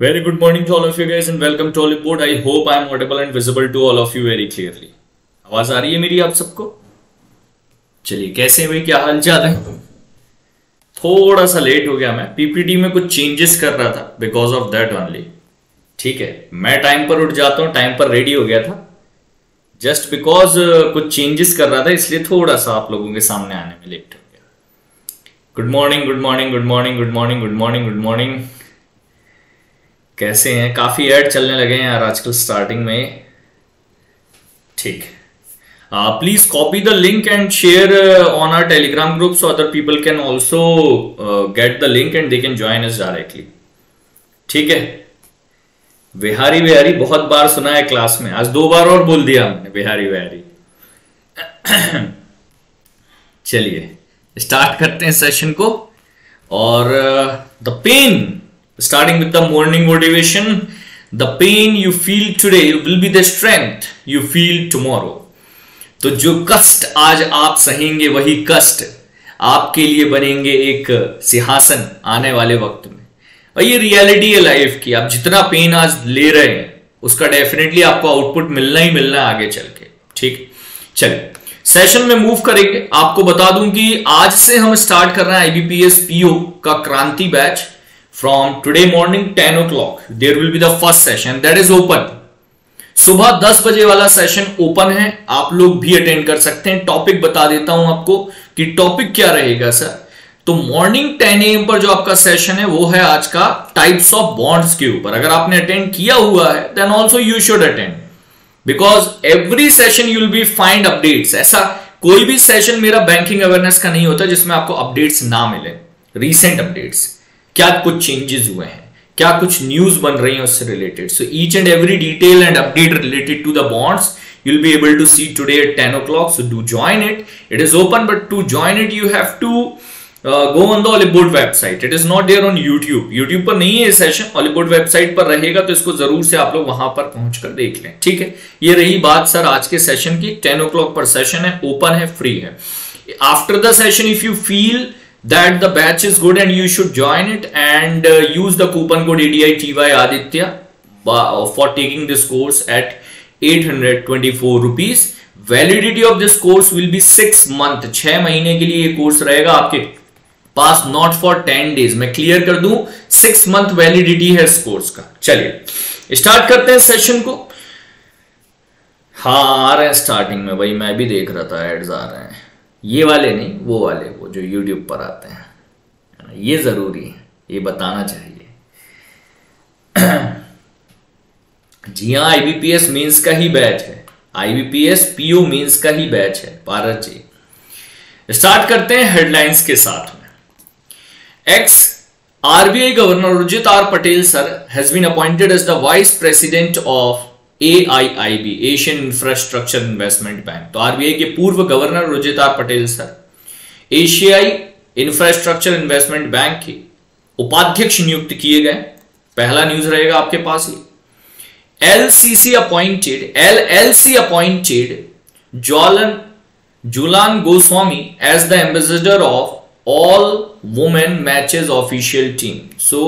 Very good morning to all of you guys and welcome to Hollywood. I hope I am audible and visible to all of you very clearly. आवाज़ आ रही है मेरी आप सबको? चलिए, कैसे भाई? क्या हाल चाल है? थोड़ा सा लेट हो गया मैं। पीपीटी में कुछ चेंजेस कर रहा था बिकॉज़ ऑफ़ दैट ओनली ठीक है, मैं टाइम पर उठ जाता हूँ टाइम पर रेडी हो गया था। जस्ट बिकॉज़ कुछ चेंजेस कर रहा था, इसलिए थोड़ा सा आप लोगों के सामने आने में लेट हो गया। Good morning good morning good morning good morning good morning good morning कैसे हैं? काफ़ी ऐड चलने लगे हैं यार आजकल स्टार्टिंग में। ठीक। Please copy the link and share on our Telegram group so other people can also get the link and they can join us directly ठीक है? बिहारी बिहारी बहुत बार सुना है क्लास में। आज दो बार और बोल दिया हमने बिहारी बिहारी। चलिए स्टार्ट करते हैं सेशन को। और the uh, pen starting with the morning motivation, the pain you feel today will be the strength you feel tomorrow. तो जो कष्ट आज आप सहेंगे, वही कष्ट आपके लिए बनेंगे एक सिंहासन आने वाले वक्त में। और ये रियलिटी है लाइफ की। आप जितना पेन आज ले रहे हैं, उसका डेफिनेटली आपको आउटपुट मिलना ही मिलना है आगे चल के। ठीक? चलिए। सेशन में मूव करेंगे। आपको बता दूँ कि आज से हम स्टार्ट कर रहे हैं आईबीपीएस पीओ का Kranti batch from today morning 10 o'clock. There will be the first session that is open. सुबह 10 बजे वाला सेशन ओपन है। आप लोग भी अटेंड कर सकते हैं। टॉपिक बता देता हूँ आपको कि टॉपिक क्या रहेगा सर तो मॉर्निंग 10 एम पर जो आपका सेशन है, वो है आज का टाइप्स ऑफ़ बॉन्ड्स के ऊपर। अगर आपने अटेंड किया हुआ है then also you should attend because every session you will be find updates ऐसा कोई भी सेशन मेरा बैंकिंग अवेयरनेस का नहीं होता जिसमें आपको अपडेट्स ना मिले। रिसेंट अपडेट्स क्या कुछ चेंजेस हुए हैं? क्या कुछ न्यूज़ बन रही है उससे related so each and every detail and update related to the bonds be able to see today at 10 o'clock. So do join it. It is open but to join it you have to uh, go on the Hollywood website. It is not there on YouTube. YouTube पर नहीं है session Hollywood website पर रहेगा तो इसको ज़रूर से आप लोग वहाँ पर पहुंचकर देख लें। ठीक है? ये रही बात सर आज के सेशन की. 10 o'clock पर सेशन है. ओपन है फ्री है. After the session if you feel that the batch is good and you should join it and uh, use the coupon code ADITY Aditya for taking this course at 824 rupees. Validity of this course will be six month. छह महीने के लिए ये course रहेगा आपके पास not for ten days मैं clear कर दूँ सिक्स मंथ वैलिडिटी है इस कोर्स का चलिए स्टार्ट करते हैं सेशन को हाँ आ रहे हैं स्टार्टिंग में भाई मैं भी देख रहा था एड्स आ रहे हैं ये वाले नहीं, वो वाले, वो जो यूट्यूब पर आते हैं। ये ज़रूरी है, ये बताना चाहिए। जी हाँ आईबीपीएस मीन्स का ही बैच है। आईबीपीएस पीओ मीन्स का ही बैच है पारस जी। स्टार्ट करते हैं हेडलाइंस के साथ में। Ex RBI governor Urjit R Patel sir has been appointed as the vice president of AIIB Asian Infrastructure Investment Bank तो आरबीआई के पूर्व गवर्नर रुजित पटेल सर। एशियाई इंफ्रास्ट्रक्चर इन्वेस्टमेंट बैंक के उपाध्यक्ष नियुक्त किए गए। पहला न्यूज़ रहेगा आपके पास ही। LCC appointed L L C appointed Jolan Julan Goswami as the ambassador of all women matches official team so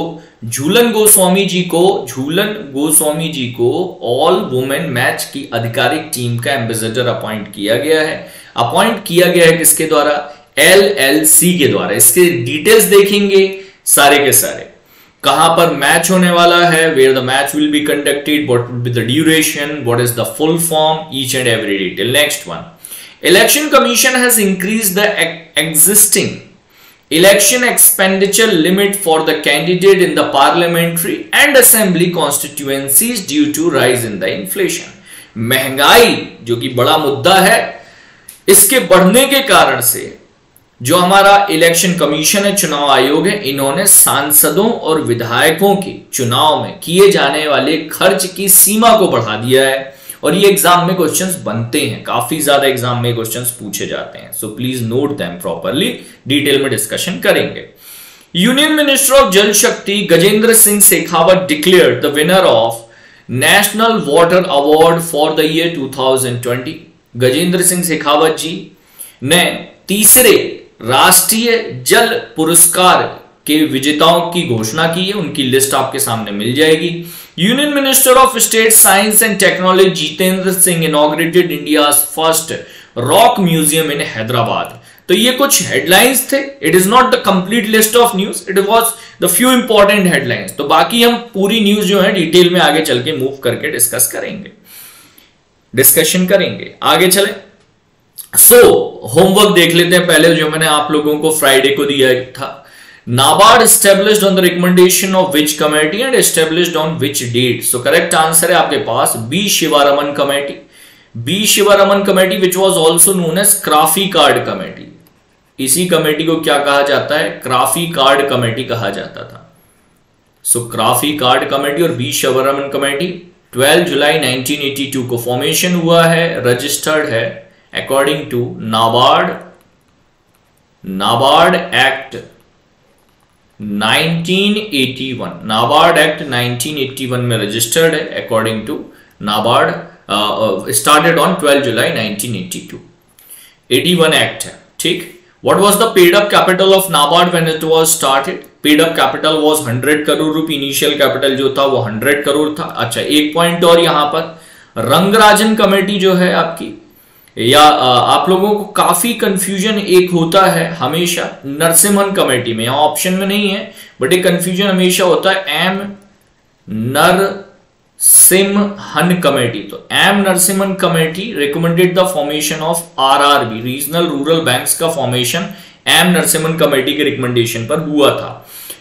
Jhulan Goswami ji को, झूलन गोस्वामी जी को ऑल वुमेन मैच की आधिकारिक टीम का एम्बेसडर अपॉइंट किया गया है। अपॉइंट किया गया है किसके द्वारा? एल एल सी के द्वारा। इसके डिटेल्स देखेंगे सारे के सारे। कहाँ पर मैच होने वाला है? Where the match will be conducted what will be the duration what is the full form each and every detail next one election commission has increase the existing election expenditure limit for the candidate in the parliamentary and assembly constituencies due to rise in the inflation महँगाई जो कि बड़ा मुद्दा है इसके बढ़ने के कारण से जो हमारा इलेक्शन कमीशन है चुनाव आयोग है इन्होंने सांसदों और विधायकों के चुनाव में किए जाने वाले खर्च की सीमा को बढ़ा दिया है और ये एग्ज़ाम में क्वेश्चंस बनते हैं। काफ़ी ज़्यादा एग्ज़ाम में क्वेश्चंस पूछे जाते हैं। So please note them properly detail में डिस्कशन करेंगे। Union minister of Jal Shakti Gajendra Singh Shekhawat declare the winner of national water award for the year 2020 Gajendra Singh Shekhawat ji ने तीसरे राष्ट्रीय जल पुरस्कार के विजेताओं की घोषणा की है उनकी लिस्ट आपके सामने मिल जाएगी। Union minister of state science and technology Jitendra Singh inaugurated India first rock museum in Hyderabad. तो ये कुछ हेडलाइंस थे। It is not the complete list of news it was the few important headlines तो बाकी हम पूरी news जो है डिटेल में आगे चल के मूव करके डिस्कस करेंगे। डिस्कशन करेंगे। आगे चले। सो so, होमवर्क देख लेते हैं। पहले जो मैंने आप लोगों को फ्राइडे को दिया था NABARD established on the recommendation of which committee and established on which date so correct answer है आपके पास B Sivaraman committee B Sivaraman committee which was also known as CRAFICARD committee इसी कमेटी को क्या कहा जाता है? क्राफी कार्ड कमेटी कहा जाता था. सो क्राफी कार्ड कमेटी और बी शिवरमन कमेटी 12 जुलाई 1982 को फॉर्मेशन हुआ है रजिस्टर्ड है according to NABARD NABARD act 1981 NABARD act 1981 में रजिस्टर्ड है according to NABARD started on 12 July 1982 81 act है, ठीक? What was the paid up capital of NABARD when it was started? Paid up capital was 100 crore रुपए। Initial capital जो था वो 100 करोड़ था। अच्छा एक पॉइंट और यहाँ पर। रंगराजन कमेटी जो है आपकी या आप लोगों को काफ़ी कंफ्यूजन एक होता है हमेशा नरसिम्हन कमेटी में। यहाँ ऑप्शन में नहीं है बट एक कंफ्यूजन हमेशा होता है एम नर सिमहन कमेटी। तो M Narasimhan committee recommended the formation of RRB regional rural banks का फॉर्मेशन एम नरसिम्हन कमेटी के रिकमेंडेशन पर हुआ था।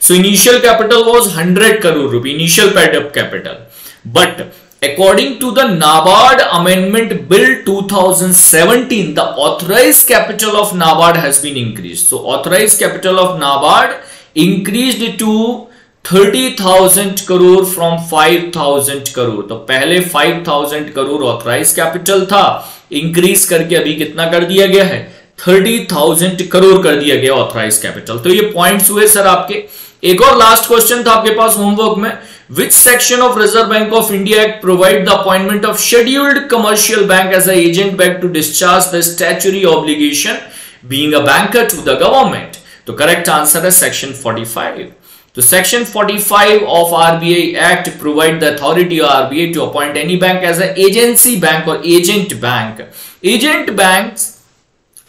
So initial capital was 100 crore रुपए initial paid up capital but according to the nabard amendment bill 2017 the authorized capital of nabard has been increased. So, authorized capital of nabard increased to thirty thousand crore from five thousand crore तो पहले five thousand crore authorise capital था. Increase करके अभी कितना कर दिया गया है? थर्टी थाउज़ेंड करोड़ कर दिया गया ऑथराइज कैपिटल तो ये पॉइंट्स हुए सर आपके। एक और लास्ट क्वेश्चन था आपके पास होमवर्क में। Which section of Reserve Bank of India Act provide the appointment of scheduled commercial bank as an agent bank to discharge the statutory obligation being a banker to the government? The correct answer is section 45. So section 45 of RBI Act provide the authority of RBI to appoint any bank as an agency bank or agent bank. Agent banks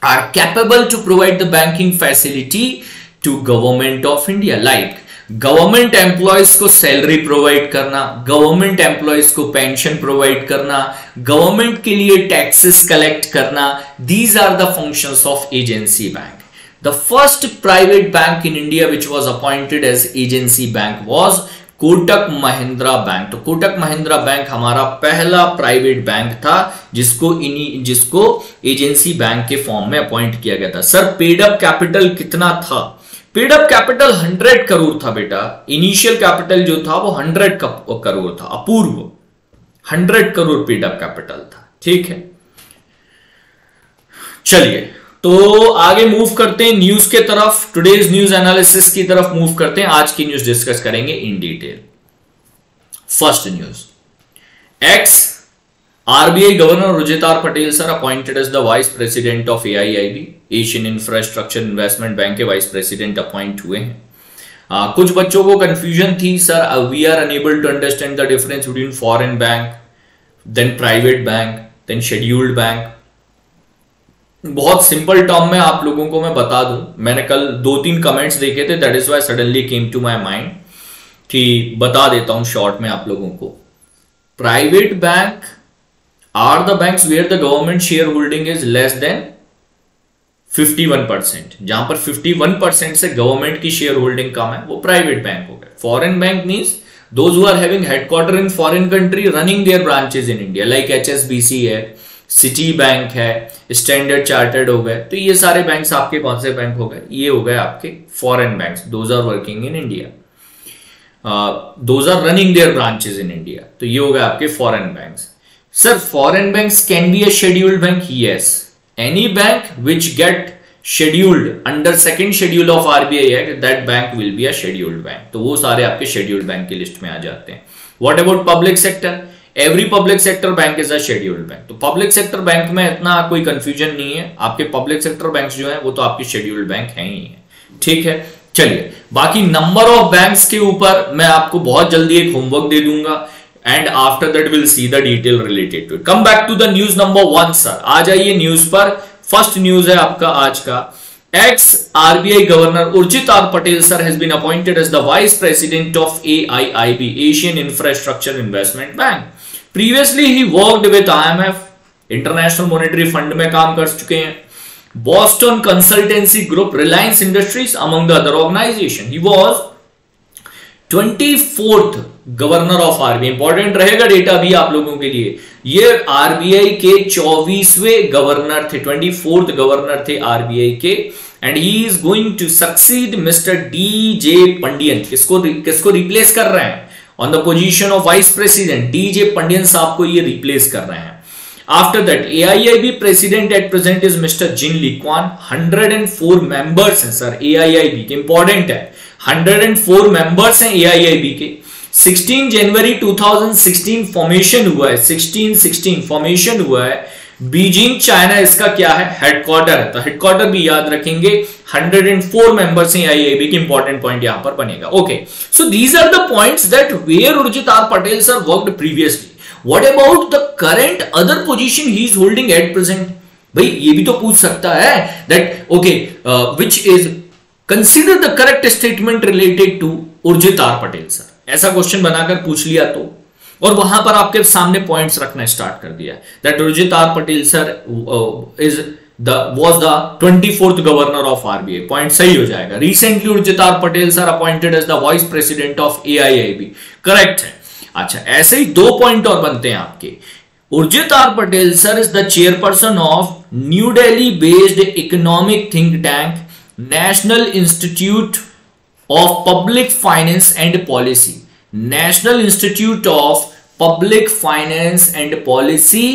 are capable to provide the banking facility to government of India like government employees को salary provide करना, government employees को pension provide करना, government के लिए taxes collect करना these are the functions of agency bank The first private bank in India which was appointed as agency bank was Kotak Mahindra bank तो Kotak Mahindra bank हमारा पहला private bank था जिसको इन्हीं, जिसको एजेंसी बैंक के फॉर्म में अपॉइंट किया गया था। सर पेड अप कैपिटल कितना था? पेड अप कैपिटल 100 करोड़ था बेटा। इनिशियल कैपिटल जो था वो 100 करोड़ था, Apoorv. 100 crore paid up capital था। ठीक है? चलिए तो आगे मूव करते हैं न्यूज़ के तरफ़। टुडेज न्यूज़ एनालिसिस की तरफ़ मूव करते हैं। आज की न्यूज़ डिस्कस करेंगे in detail first news ex RBI governor Rujitar Patel sir appointed as the vice president of AIIB Asian Infrastructure Investment Bank के वाइस प्रेसिडेंट अपॉइंट हुए हैं। आ, कुछ बच्चों को कंफ्यूजन थी sir we are unable to understand the difference between foreign bank then private bank then scheduled bank बहुत simple term में आप लोगों को मैं बता दूँ मैंने कल दो तीन कमेंट्स देखे थे that is why suddenly came to my mind कि बता देता हूँ शॉर्ट में आप लोगों को। Private bank are the bank where the government share holding is less than 51 percent जहाँ पर 51 परसेंट से गवर्नमेंट की शेयर होल्डिंग कम है, वो प्राइवेट बैंक हो गए। Foreign bank means those who are having headquarter in foreign country running their branches in India like HSBC है सिटी बैंक है स्टैंडर्ड चार्टर्ड हो गए। तो ये सारे बैंक्स आपके कौन से बैंक हो गए? ये हो गए आपके foreign banks those are working in India those are running their branches in India तो ये हो गए आपके foreign banks sir foreign banks can be a scheduled bank yes any bank which get scheduled under second schedule of RBI act that bank will be a scheduled bank तो वो सारे आपके scheduled bank की list में आ जाते हैं. What about public sector every public sector bank is a scheduled bank तो पब्लिक सेक्टर बैंक में इतना कोई कंफ्यूजन नहीं है. आपके पब्लिक सेक्टर बैंक जो है, वो तो आपकी शेड्यूल्ड बैंक है ही है। ठीक है? चलिए, बाकी नंबर ऑफ़ बैंक्स के ऊपर मैं आपको बहुत जल्दी एक होमवर्क दे दूँगा. And after that will see the detail related to come back to the news number one sir आ जाइए न्यूज़ पर. फ़र्स्ट न्यूज़ है आपका आज का. Ex RBI governor Urjit R Patel sir has been appointed as the vice president of AIIB Asian infrastructure investment bank previously he worked with IMF international monetary fund में काम कर चुके हैं. Boston consultancy group Reliance industries among the other organisation he was twenty fourth governor of RBI important रहेगा data भी आप लोगों के लिए। ये आरबीआई के चौबीसवें गवर्नर थे ट्वेंटी फोर्थ गवर्नर थे आरबीआई के। And he is going to succeed mister D J Pandian किसको किसको रिप्लेस कर रहे हैं? On the position of vice president D J Pandian साहब को ये रिप्लेस कर रहे हैं। After that, AIIB president at present is Mr. Jin Liquan. 104 members हैं सर AIIB के important है। 104 members हैं AIIB के। 16 जनवरी 2016 फॉर्मेशन हुआ है। 16 16 फॉर्मेशन हुआ है। बीजिंग, चाइना, इसका क्या है? हेडक्वार्टर है। तो हेडक्वार्टर भी याद रखेंगे। 104 मेंबर्स हैं आईआईबी की। इंपॉर्टेंट पॉइंट यहाँ पर बनेगा। Okay so these are the points that where Urjit R Patel sir worked previously what about the current other position he is holding at present? भाई, ये भी तो पूछ सकता है that okay which is consider the correct statement related to Urjit R Patel sir ऐसा question बनाकर पूछ लिया तो। और वहाँ पर आपके सामने पॉइंट्स रखना स्टार्ट कर दिया that Urjit R Patel sir is the was the twenty fourth governor of RBI point सही हो जाएगा। Recently Urjit R Patel sir appointed as the vice president of A correct है। अच्छा ऐसे ही दो पॉइंट और बनते हैं आपके। Urjit R Patel sir is the chairperson of new Delhi based economic think tank national institute of public finance and policy national institute of public finance and policy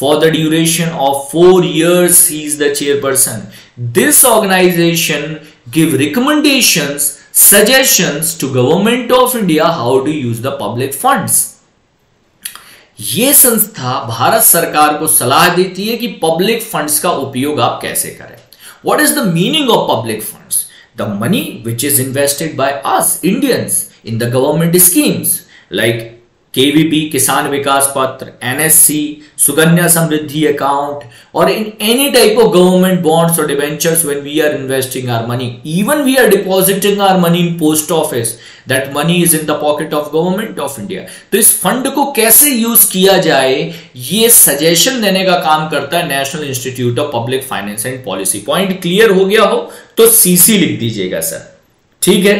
for the duration of four years he is the chairperson this organisation give recommendation suggestion to government of India how to use the public fund संस्था भारत सरकार को सलाह देती है कि public funds का उपयोग आप कैसे करें। What is the meaning of public funds? The money which is invested by us Indians in the government schemes like KVP Kisan Vikas Patra, NSC Sukanya Samriddhi account और in any type of government bonds और debentures when we are investing our money even we are depositing our money in post office that money is in the pocket of government of India तो इस fund को कैसे use किया जाए, ये suggestion देने का काम करता है national institute of public finance and policy point clear हो गया हो तो सीसी लिख दीजिएगा सर ठीक है?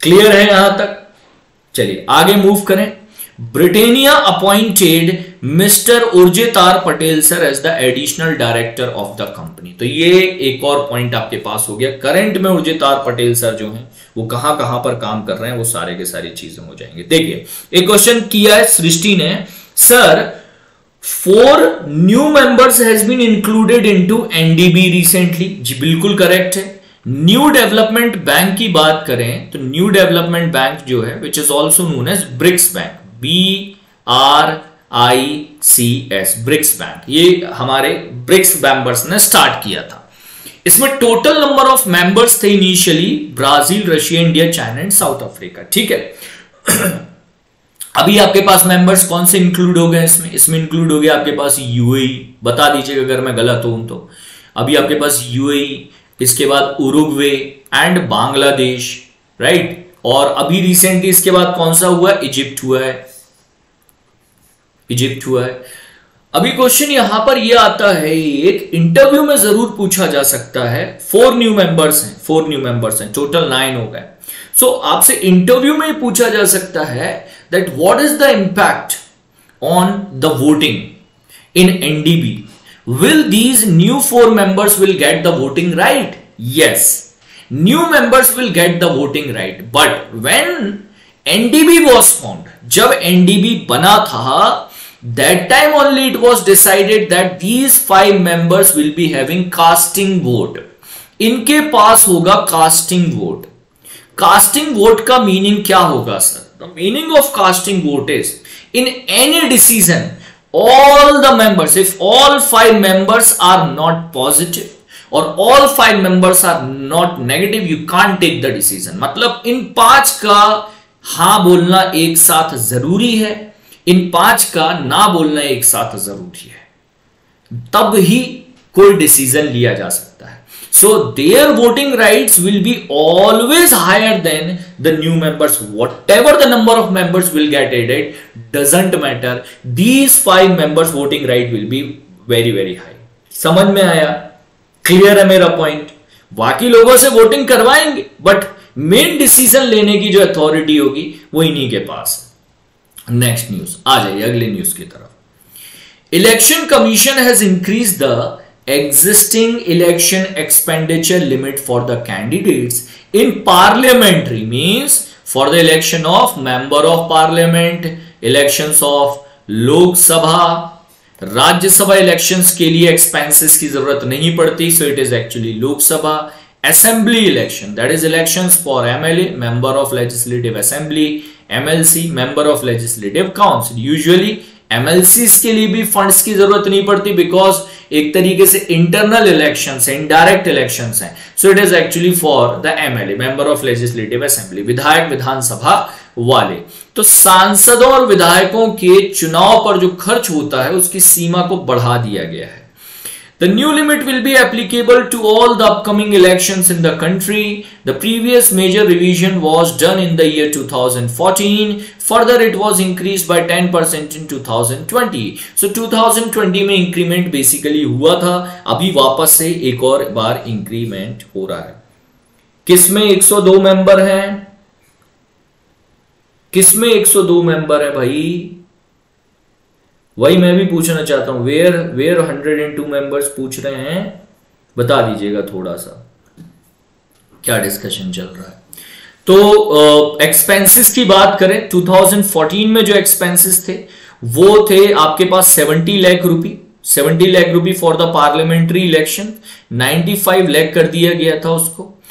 क्लियर है यहाँ तक? चलिए, आगे मूव करें। Britannia appointed mister Urjit R Patel sir as the additional director of the company तो ये एक और पॉइंट आपके पास हो गया। करंट में उर्जित आर पटेल सर जो हैं, वो कहाँ कहाँ पर काम कर रहे हैं, वो सारे के सारी चीज़ें हो जाएँगे। देखिए, एक क्वेश्चन किया है सृष्टि ने। Sir four new members has been included into NDB recently जी, बिल्कुल करेक्ट है। न्यू डेवलपमेंट बैंक की बात करें तो न्यू डेवलपमेंट बैंक जो है which is also known as BRICS bank B R I C S BRICS bank ये हमारे ब्रिक्स मेंबर्स ने स्टार्ट किया था। इसमें टोटल नंबर ऑफ़ मेंबर्स थे initially Brazil, Russia, India, China and South Africa, ठीक है? अभी आपके पास मेंबर्स कौन से इंक्लूड हो गए इसमें? इसमें इंक्लूड हो गया आपके पास यूएई बता दीजिएगा अगर मैं गलत हूँ तो। अभी आपके पास यूएई इसके बाद उरुग्वे एंड बांग्लादेश राइट और अभी रिसेंटली इसके बाद कौन सा हुआ? इजिप्ट हुआ है। इजिप्ट हुआ है। अभी क्वेश्चन यहाँ पर यह आता है एक इंटरव्यू में ज़रूर पूछा जा सकता है। फोर न्यू मेंबर्स हैं फोर न्यू मेंबर्स हैं टोटल नाइन हो गए। सो so, आपसे इंटरव्यू में पूछा जा सकता है that what is the impact on the voting in NDB will these new four members will get the voting right yes new members will get the voting right but when ndb was formed jab ndb bana tha that time only it was decided that these five members will be having casting vote इनके पास होगा casting vote casting vote का meaning क्या होगा sir the meaning of casting vote is in any decision all the members if all five members are not positive और all five members are not negative you can't take the decision मतलब इन पाँच का हाँ बोलना एक साथ ज़रूरी है, इन पाँच का ना बोलना एक साथ ज़रूरी है। तब ही कोई डिसीज़न लिया जा सकता so their voting rights will be always higher than the new members whatever the number of members will get added doesn't matter these five members voting right will be very very समझ में आया? Clear है मेरा point बाकी से voting करवाएँगे but main decision लेने की जो अथॉरिटी होगी, वो इन्हीं के पास। है नेक्स्ट न्यूज़ आ जाइए अगले न्यूज़ की तरफ़। Election commission has increase the existing election expenditure limit for the candidates in parliamentary means for the election of member of parliament elections of Lok Sabha Rajya Sabha elections के लिए expenses की जरूरत नहीं पड़ती so it is actually Lok Sabha assembly election that is elections for MLA member of legislative assembly MLC member of legislative council usually MLC के लिए भी funds की जरूरत नहीं पड़ती बिकॉज एक तरीके से इंटरनल इलेक्शन है इनडायरेक्ट इलेक्शन है। So it is actually for the MLA member of legislative assembly विधायक विधानसभा वाले। तो सांसदों और विधायकों के चुनाव पर जो खर्च होता है, उसकी सीमा को बढ़ा दिया गया है। The new limit will be applicable to all the upcoming elections in the country. The previous major revision was done in the year 2014. Further, it was increased by 10% in 2020. So 2020 में increment basically हुआ था अभी वापस से एक और बार increment हो रहा है किसमें 102 मेंबर हैं किसमें 102 मेंबर है भाई वही मैं भी पूछना चाहता हूँ where where hundred and two members पूछ रहे हैं बता दीजिएगा थोड़ा सा। क्या डिस्कशन चल रहा है? तो एक्सपेंसेस uh, की बात करें 2014 में जो एक्सपेंसेस थे वो थे आपके पास 70 lakh rupee 70 lakh rupee for the parliamentary election 95 lakh कर दिया गया था उसको।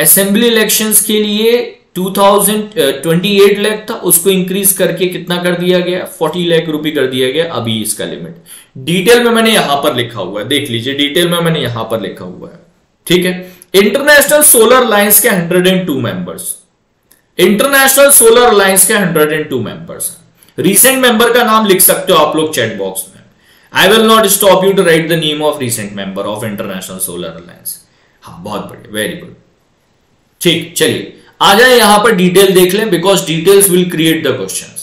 असेंबली uh, इलेक्शंस के लिए 2028 लाख था, उसको इंक्रीज करके कितना कर दिया गया? 40 लाख रुपए कर दिया गया अभी इसका लिमिट डिटेल में मैंने यहाँ पर लिखा हुआ है, देख लीजिए डिटेल में मैंने यहाँ पर लिखा हुआ है। ठीक है? इंटरनेशनल सोलर लाइन्स के 102 मेंबर्स इंटरनेशनल सोलर लाइन्स के 102 मेंबर्स रिसेंट मेंबर का नाम लिख सकते हो आप लोग चैट बॉक्स में। I will not stop you to write the name of recent member of international solar alliance हाँ बहुत बढ़िया वेरी गुड ठीक, चलिए। आ जाए यहाँ पर डिटेल देख लें because details will create the question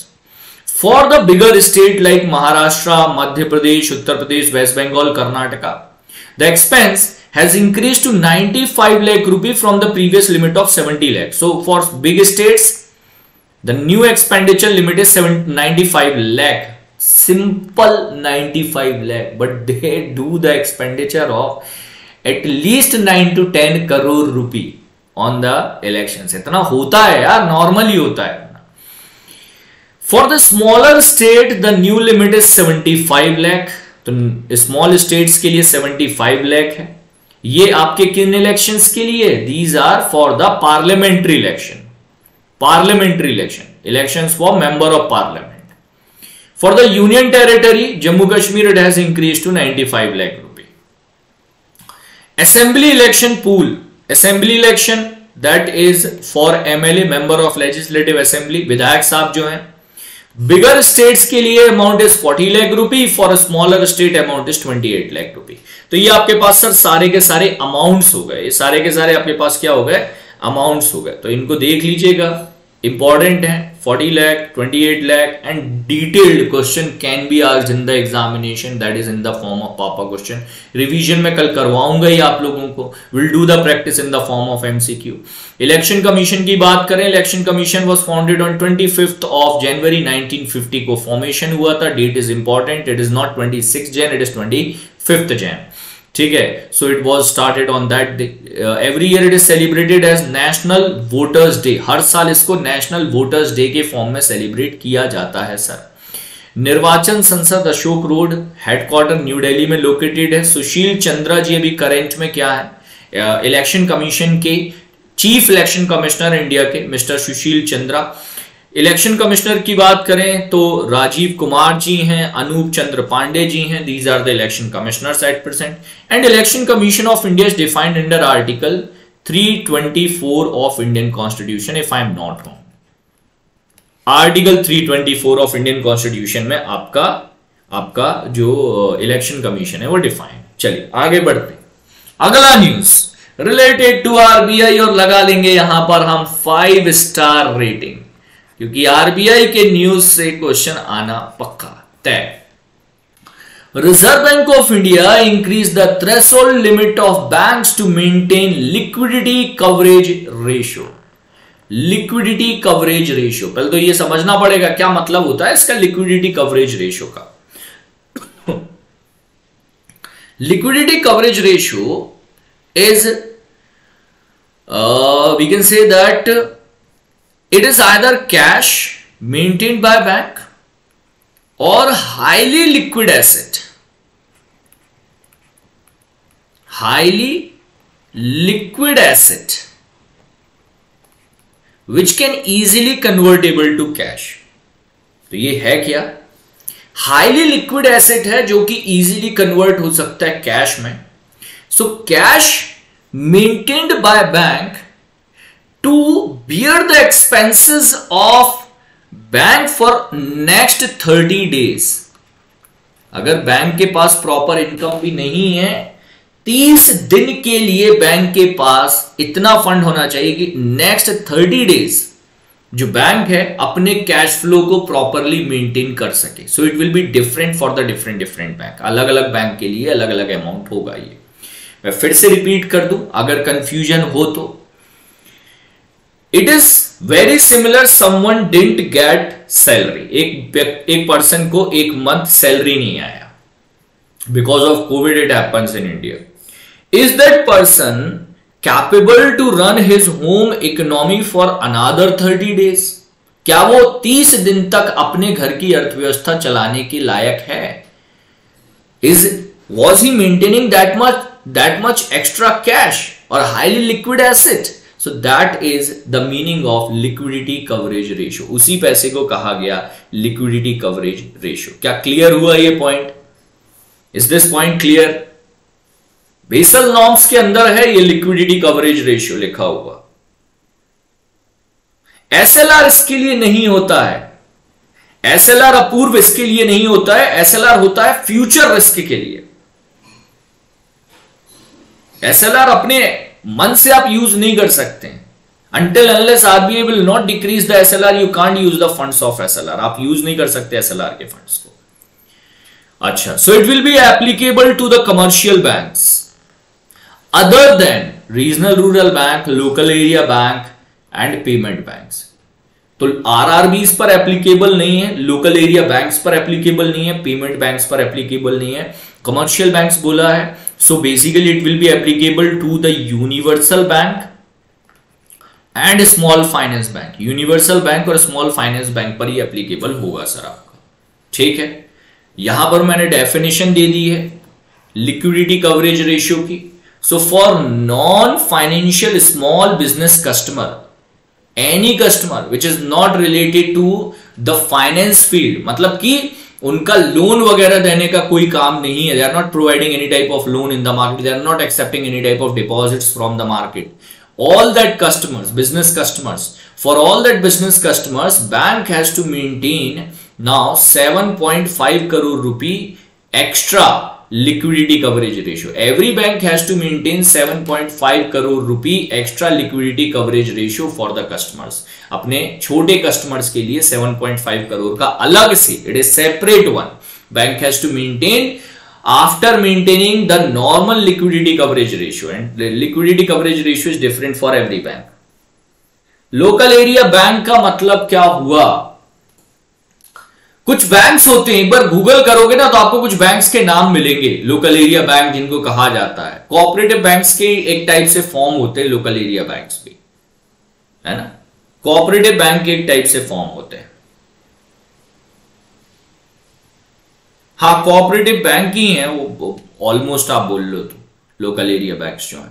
for the bigger state like Maharashtra Madhya Pradesh Uttar Pradesh West Bengal Karnataka the expense has increase to 95 five lakh rupee from the previous limit of 70 lakh so for big state the new expenditure limit is seven ninety five lakh simple 95 five lakh but they do the expenditure of at least nine to ten crore rupee on the election इतना होता है यार normally होता है। For the smaller state the new limit is 75 lakh तो small states के लिए 75 लैख है। ये आपके किन इलेक्शंस के लिए? These are for the parliamentary election parliamentary election election for member of parliament for the union territory Jammu Kashmir it has increase to 95 lakh रुपए assembly election pool assembly election that is for MLA member of legislative assembly विधायक साहब जो है। Bigger states के लिए amount is 40 lakh rupee for smaller state amount is 28 lakh rupee तो ये आपके पास सर सारे के सारे अमाउंट्स हो गए। सारे के सारे आपके पास क्या हो गए? अमाउंट्स हो गए। तो इनको देख लीजिएगा। इंपॉर्टेंट है 40 lakh 28 lakh and detailed question can be आज in the examination that is in the form of paper question revision में कल करवाऊँगा ही आप लोगों को। Will do the practice in the form of MCQ election commission की बात करें election commission was founded on twenty of January nineteen को फॉर्मेशन हुआ था। Date is important it is not twenty Jan it is twenty Jan ठीक है? So it was started on that day every year it is celebrated as national voters day हर साल इसको national voters day के form में celebrate किया जाता है sir निर्वाचन संसद Ashok road headquarter new Delhi में लोकेटेड है। सुशील चंद्रा जी अभी करेंट में क्या है? इलेक्शन uh, कमीशन के चीफ इलेक्शन कमिश्नर इंडिया के mister Sushil Chandra. Election commissioner की बात करें तो राजीव कुमार जी हैं अनूप चंद्र पांडे जी हैं these are the election commissioners at present and election commission of India defined under article 324 of Indian constitution if I am not wrong article 324 of Indian constitution में आपका आपका जो इलेक्शन uh, कमीशन है वो डिफाइंड चलिए आगे बढ़ते अगला न्यूज़ रिलेटेड टू आरबीआई और लगा लेंगे यहाँ पर हम फाइव स्टार रेटिंग क्योंकि आरबीआई के न्यूज़ से क्वेश्चन आना पक्का, तय। Reserve bank of India increase the threshold limit of banks to maintain liquidity coverage ratio liquidity coverage ratio पहले तो ये समझना पड़ेगा, क्या मतलब होता है इसका लिक्विडिटी कवरेज रेशियो का? Liquidity coverage ratio is we can say that it is either cash maintain by bank और highly liquid asset highly liquid asset which can easily convertible to cash तो ये है क्या? हाईली लिक्विड एसेट है जो कि easily convert हो सकता है कैश में. So cash maintained by bank to bear the expenses of bank for next thirty days अगर बैंक के पास प्रॉपर इनकम भी नहीं है, तीस दिन के लिए बैंक के पास इतना फंड होना चाहिए कि नेक्स्ट थर्टी डेज़ जो बैंक है अपने कैश फ्लो को प्रॉपरली मेंटेन कर सके। So it will be different for the different different bank अलग अलग बैंक के लिए अलग अलग अमाउंट होगा ये। मैं फिर से रिपीट कर दूँ, अगर कंफ्यूजन हो तो। It is very similar someone didn't get salary एक एक पर्सन को एक मंथ सैलरी नहीं आया because of covid it happens in India is that person capable to run his home economy for another thirty days क्या वो तीस दिन तक अपने घर की अर्थव्यवस्था चलाने के लायक है? Is was he maintaining that much that much extra cash और highly liquid asset so that is the meaning of liquidity coverage ratio उसी पैसे को कहा गया लिक्विडिटी कवरेज रेशियो क्या क्लियर हुआ ये point is this point clear Basel norms के अंदर है ये लिक्विडिटी कवरेज रेशियो लिखा हुआ। एसएलआर इसके लिए नहीं होता है। एसएलआर अपूर्व इसके लिए नहीं होता है। एसएलआर होता है फ्यूचर रिस्क के लिए। एसएलआर अपने मन से आप यूज़ नहीं कर सकते। Until unless RBI will not decrease the SLR you can't use the funds of SLR आप यूज़ नहीं कर सकते एसएलआर के फंड्स को। अच्छा so it will be applicable to the commercial banks other than regional rural bank local area bank and payment banks तो RRB पर applicable नहीं है लोकल एरिया बैंक्स पर एप्लीकेबल नहीं है पेमेंट बैंक्स पर एप्लीकेबल नहीं है। कमर्शियल बैंक्स बोला है so basically it will be applicable to the universal bank and small finance bank universal bank और स्मॉल फाइनेंस बैंक पर ही एप्लीकेबल होगा सर आपका। ठीक है? यहाँ पर मैंने डेफिनेशन दे दी है लिक्विडिटी कवरेज रेशियो की। So for non financial small business customer any customer which is not related to the finance field मतलब कि उनका लोन वगैरह देने का कोई काम नहीं है. They are not providing any type of loan in the market they are not accepting any type of deposit from the market all that customers business customers for all that business customers bank has to maintain now 7.5 crore rupee extra liquidity coverage ratio every bank has to maintain 7.5 crore rupee extra liquidity coverage ratio for the customers अपने छोटे customers के लिए 7.5 करोड़ का अलग से it is separate one bank has to maintain after maintaining the normal liquidity coverage ratio and the liquidity coverage ratio is different for every bank local area bank का मतलब क्या हुआ कुछ बैंक्स होते हैं, एक बार गूगल करोगे ना तो आपको कुछ बैंक्स के नाम मिलेंगे। लोकल एरिया बैंक जिनको कहा जाता है। कोऑपरेटिव बैंक्स के एक टाइप से फॉर्म होते हैं लोकल एरिया बैंक्स भी। है ना? कोऑपरेटिव बैंक के एक टाइप से फॉर्म होते हैं। हाँ कोऑपरेटिव बैंक ही है, वो ऑलमोस्ट आप बोल लो तो। लोकल एरिया बैंक्स जो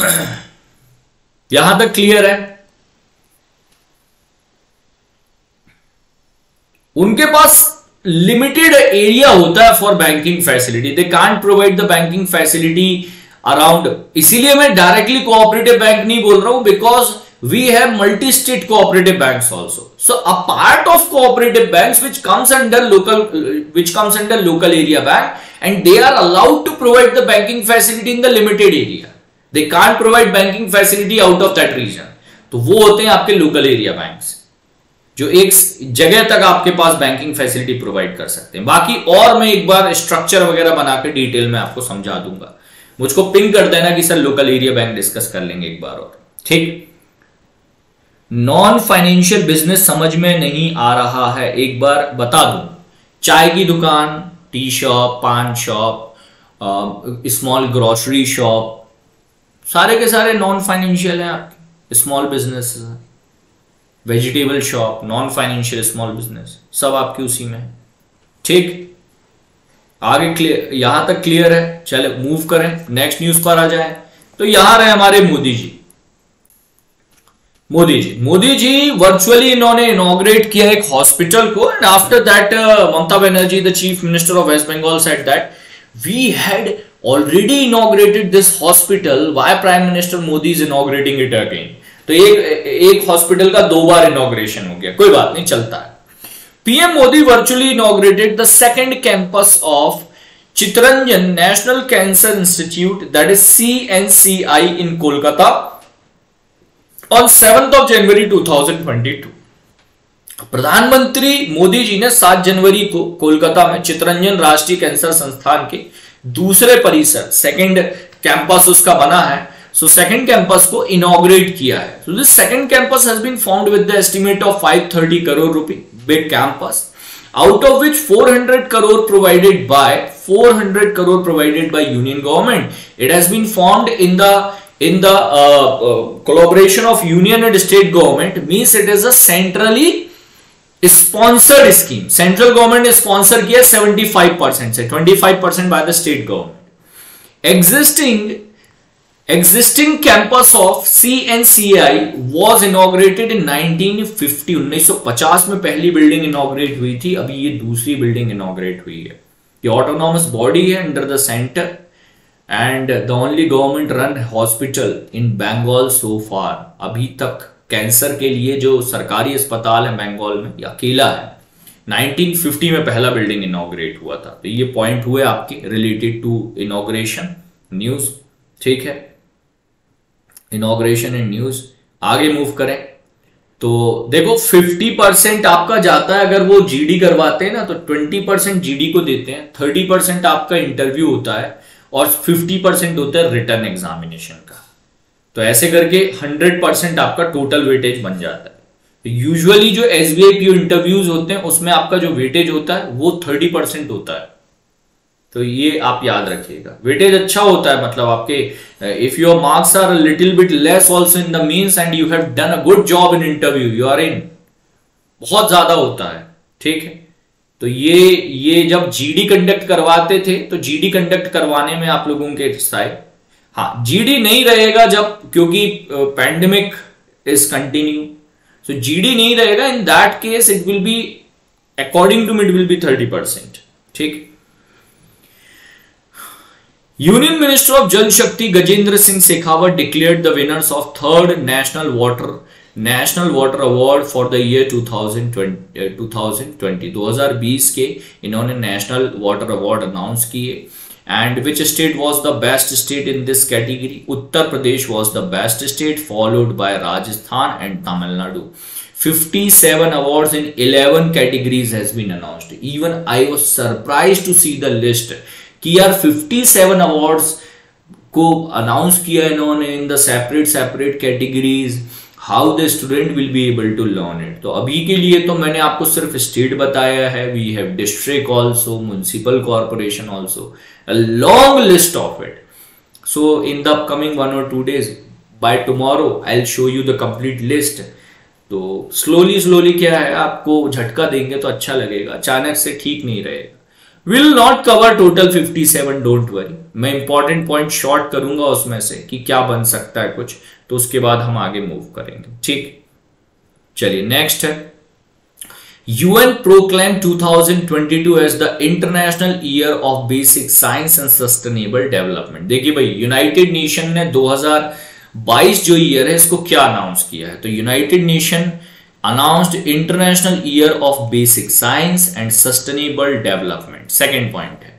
है। यहाँ तक क्लियर है। उनके पास लिमिटेड एरिया होता है for banking facility they can't provide the banking facility around इसीलिए मैं डायरेक्टली कोऑपरेटिव बैंक नहीं बोल रहा हूँ because we have multi state cooperative banks also so a part of cooperative banks which comes under local which comes under local area bank and they are allowed to provide the banking facility in the limited area they can't provide banking facility out of that region तो वो होते हैं आपके local area banks जो एक जगह तक आपके पास बैंकिंग फैसिलिटी प्रोवाइड कर सकते हैं। बाकी और मैं एक बार स्ट्रक्चर वगैरह बना के डिटेल में आपको समझा दूँगा। मुझको पिंग कर देना कि sir local area bank discuss कर लेंगे एक बार और। ठीक? नॉन फाइनेंशियल बिज़नेस समझ में नहीं आ रहा है। एक बार बता दूँ। चाय की दुकान tea shop paan shop small grocery shop सारे के सारे नॉन फाइनेंशियल हैं आपके। Small business vegetable shop non financial small business सब आपकी उसी में ठीक? आगे क्लियर यहाँ तक क्लियर है। चले मूव करें। नेक्स्ट न्यूज़ पर आ जाए। तो यहाँ रहे हमारे मोदी जी। मोदी जी मोदी जी वर्चुअली इन्होंने इनोग्रेट किया एक हॉस्पिटल को and after that Mamata Banerjee the chief minister of West Bengal said that we had already inaugurated this hospital why prime minister Modi is inaugurating it again तो एक एक हॉस्पिटल का दो बार इनोग्रेशन हो गया। कोई बात नहीं, चलता है। PM Modi virtually inaugurated the second campus of Chittaranjan National Cancer Institute that is C N C I in Kolkata on seventh of January 2022 प्रधानमंत्री मोदी जी ने 7 जनवरी को कोलकाता में चितरंजन राष्ट्रीय कैंसर संस्थान के दूसरे परिसर सेकंड कैंपस उसका बना है। सो सेकंड कैंपस को इनोग्रेट किया है। So this second campus has been found with the estimate of 530 crore रुपए big campus out of which 400 crore provided by 400 crore provided by union government it has been found in the in the collaboration of union and state government means it is a centrally sponsored scheme central government ने sponsor किया 75% से 25% by the state government existing Existing campus of CNCI was inaugurated in 1950 1950 में पहली building inaugurate हुई थी, अभी ये दूसरी बिल्डिंग इनोग्रेट हुई है। ये ऑटोनॉमस बॉडी है under the centre and the only government run hospital in Bengal so far अभी तक कैंसर के लिए जो सरकारी अस्पताल है बंगाल में, ये अकेला है। 1950 में पहला बिल्डिंग इनोग्रेट हुआ था। तो ये पॉइंट हुए आपके रिलेटेड टू इनोग्रेशन न्यूज़ ठीक है? इनोग्रेशन एंड न्यूज़ आगे मूव करें। तो देखो 50 परसेंट आपका जाता है, अगर वो जीडी करवाते हैं ना तो 20 परसेंट जीडी को देते हैं 30 परसेंट आपका इंटरव्यू होता है, और 50 परसेंट होता है रिटर्न एग्जामिनेशन का। तो ऐसे करके 100 परसेंट आपका टोटल वेटेज बन जाता है। यूजुअली जो एस बी इंटरव्यूज़ होते हैं, उसमें आपका जो वेटेज होता है, वो 30 परसेंट होता है। तो ये आप याद रखिएगा। वेटेज अच्छा होता है मतलब आपके if your marks are little bit less also in the means and you have done a good job in interview you are in बहुत ज़्यादा होता है, ठीक है? तो ये ये जब जीडी कंडक्ट करवाते थे तो जीडी कंडक्ट करवाने में आप लोगों के साइड हाँ जीडी नहीं रहेगा जब, क्योंकि pandemic is continue so GD नहीं रहेगा in that case it will be according to it will be thirty percent ठीक? Union Minister of Jal Shakti Gajendra Singh Shekhawat declared the winners of third National Water National Water Award for the year 2020 2020 2020 के इन्होंने national water award announce किए and which state was the best state in this category uttar pradesh was the best state followed by rajasthan and tamil nadu 57 awards in 11 categories has been announced even i was surprised to see the list कि यार 57 awards को announce किया इन्होंने in the separate separate categories how the student will be able to learn it तो अभी के लिए तो मैंने आपको सिर्फ़ स्टेट बताया है we have district also municipal corporation also long list of it so in the upcoming one और two days by tomorrow I will show you the complete list तो स्लोली स्लोली क्या है, आपको झटका देंगे तो अच्छा लगेगा, अचानक से ठीक नहीं रहेगा। Will not cover total 57 don't worry मैं इंपॉर्टेंट पॉइंट शॉर्ट करूँगा उसमें से कि क्या बन सकता है कुछ तो उसके बाद हम आगे मूव करेंगे। ठीक? चलिए नेक्स्ट है। UN proclaimed 2022 as the international year of basic science and sustainable development देखिए भाई यूनाइटेड नेशन ने 2022 जो ईयर है, इसको क्या अनाउंस किया है? तो United Nation announced international year of basic science and sustainable development second point है.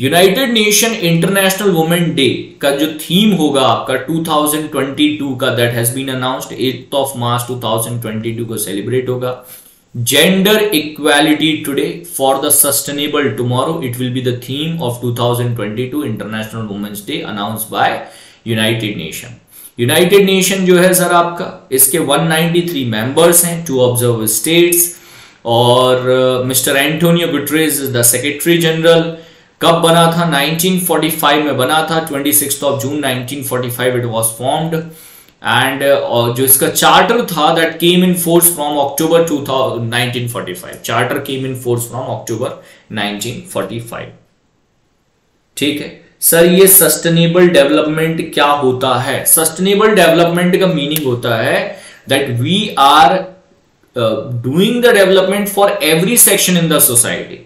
United Nation international women day का जो थीम होगा आपका 2022 का that has been announced eight of March 2022 को सेलिब्रेट होगा. Gender equality today for the sustainable tomorrow it will be the theme of 2022 international women's day announce by United Nation United Nation जो है sir आपका, इसके 193 members हैं two observe states और mister Antonio Guterres the secretary general कब बना था? 1945 में बना था twenty of June 1945 it was formed and जो इसका चार्टर था that came in force from October 1945 charter came in force from October 1945 ठीक है? सर, ये सस्टेनेबल डेवलपमेंट क्या होता है? सस्टेनेबल डेवलपमेंट का मीनिंग होता है that we are doing the development for every section in the society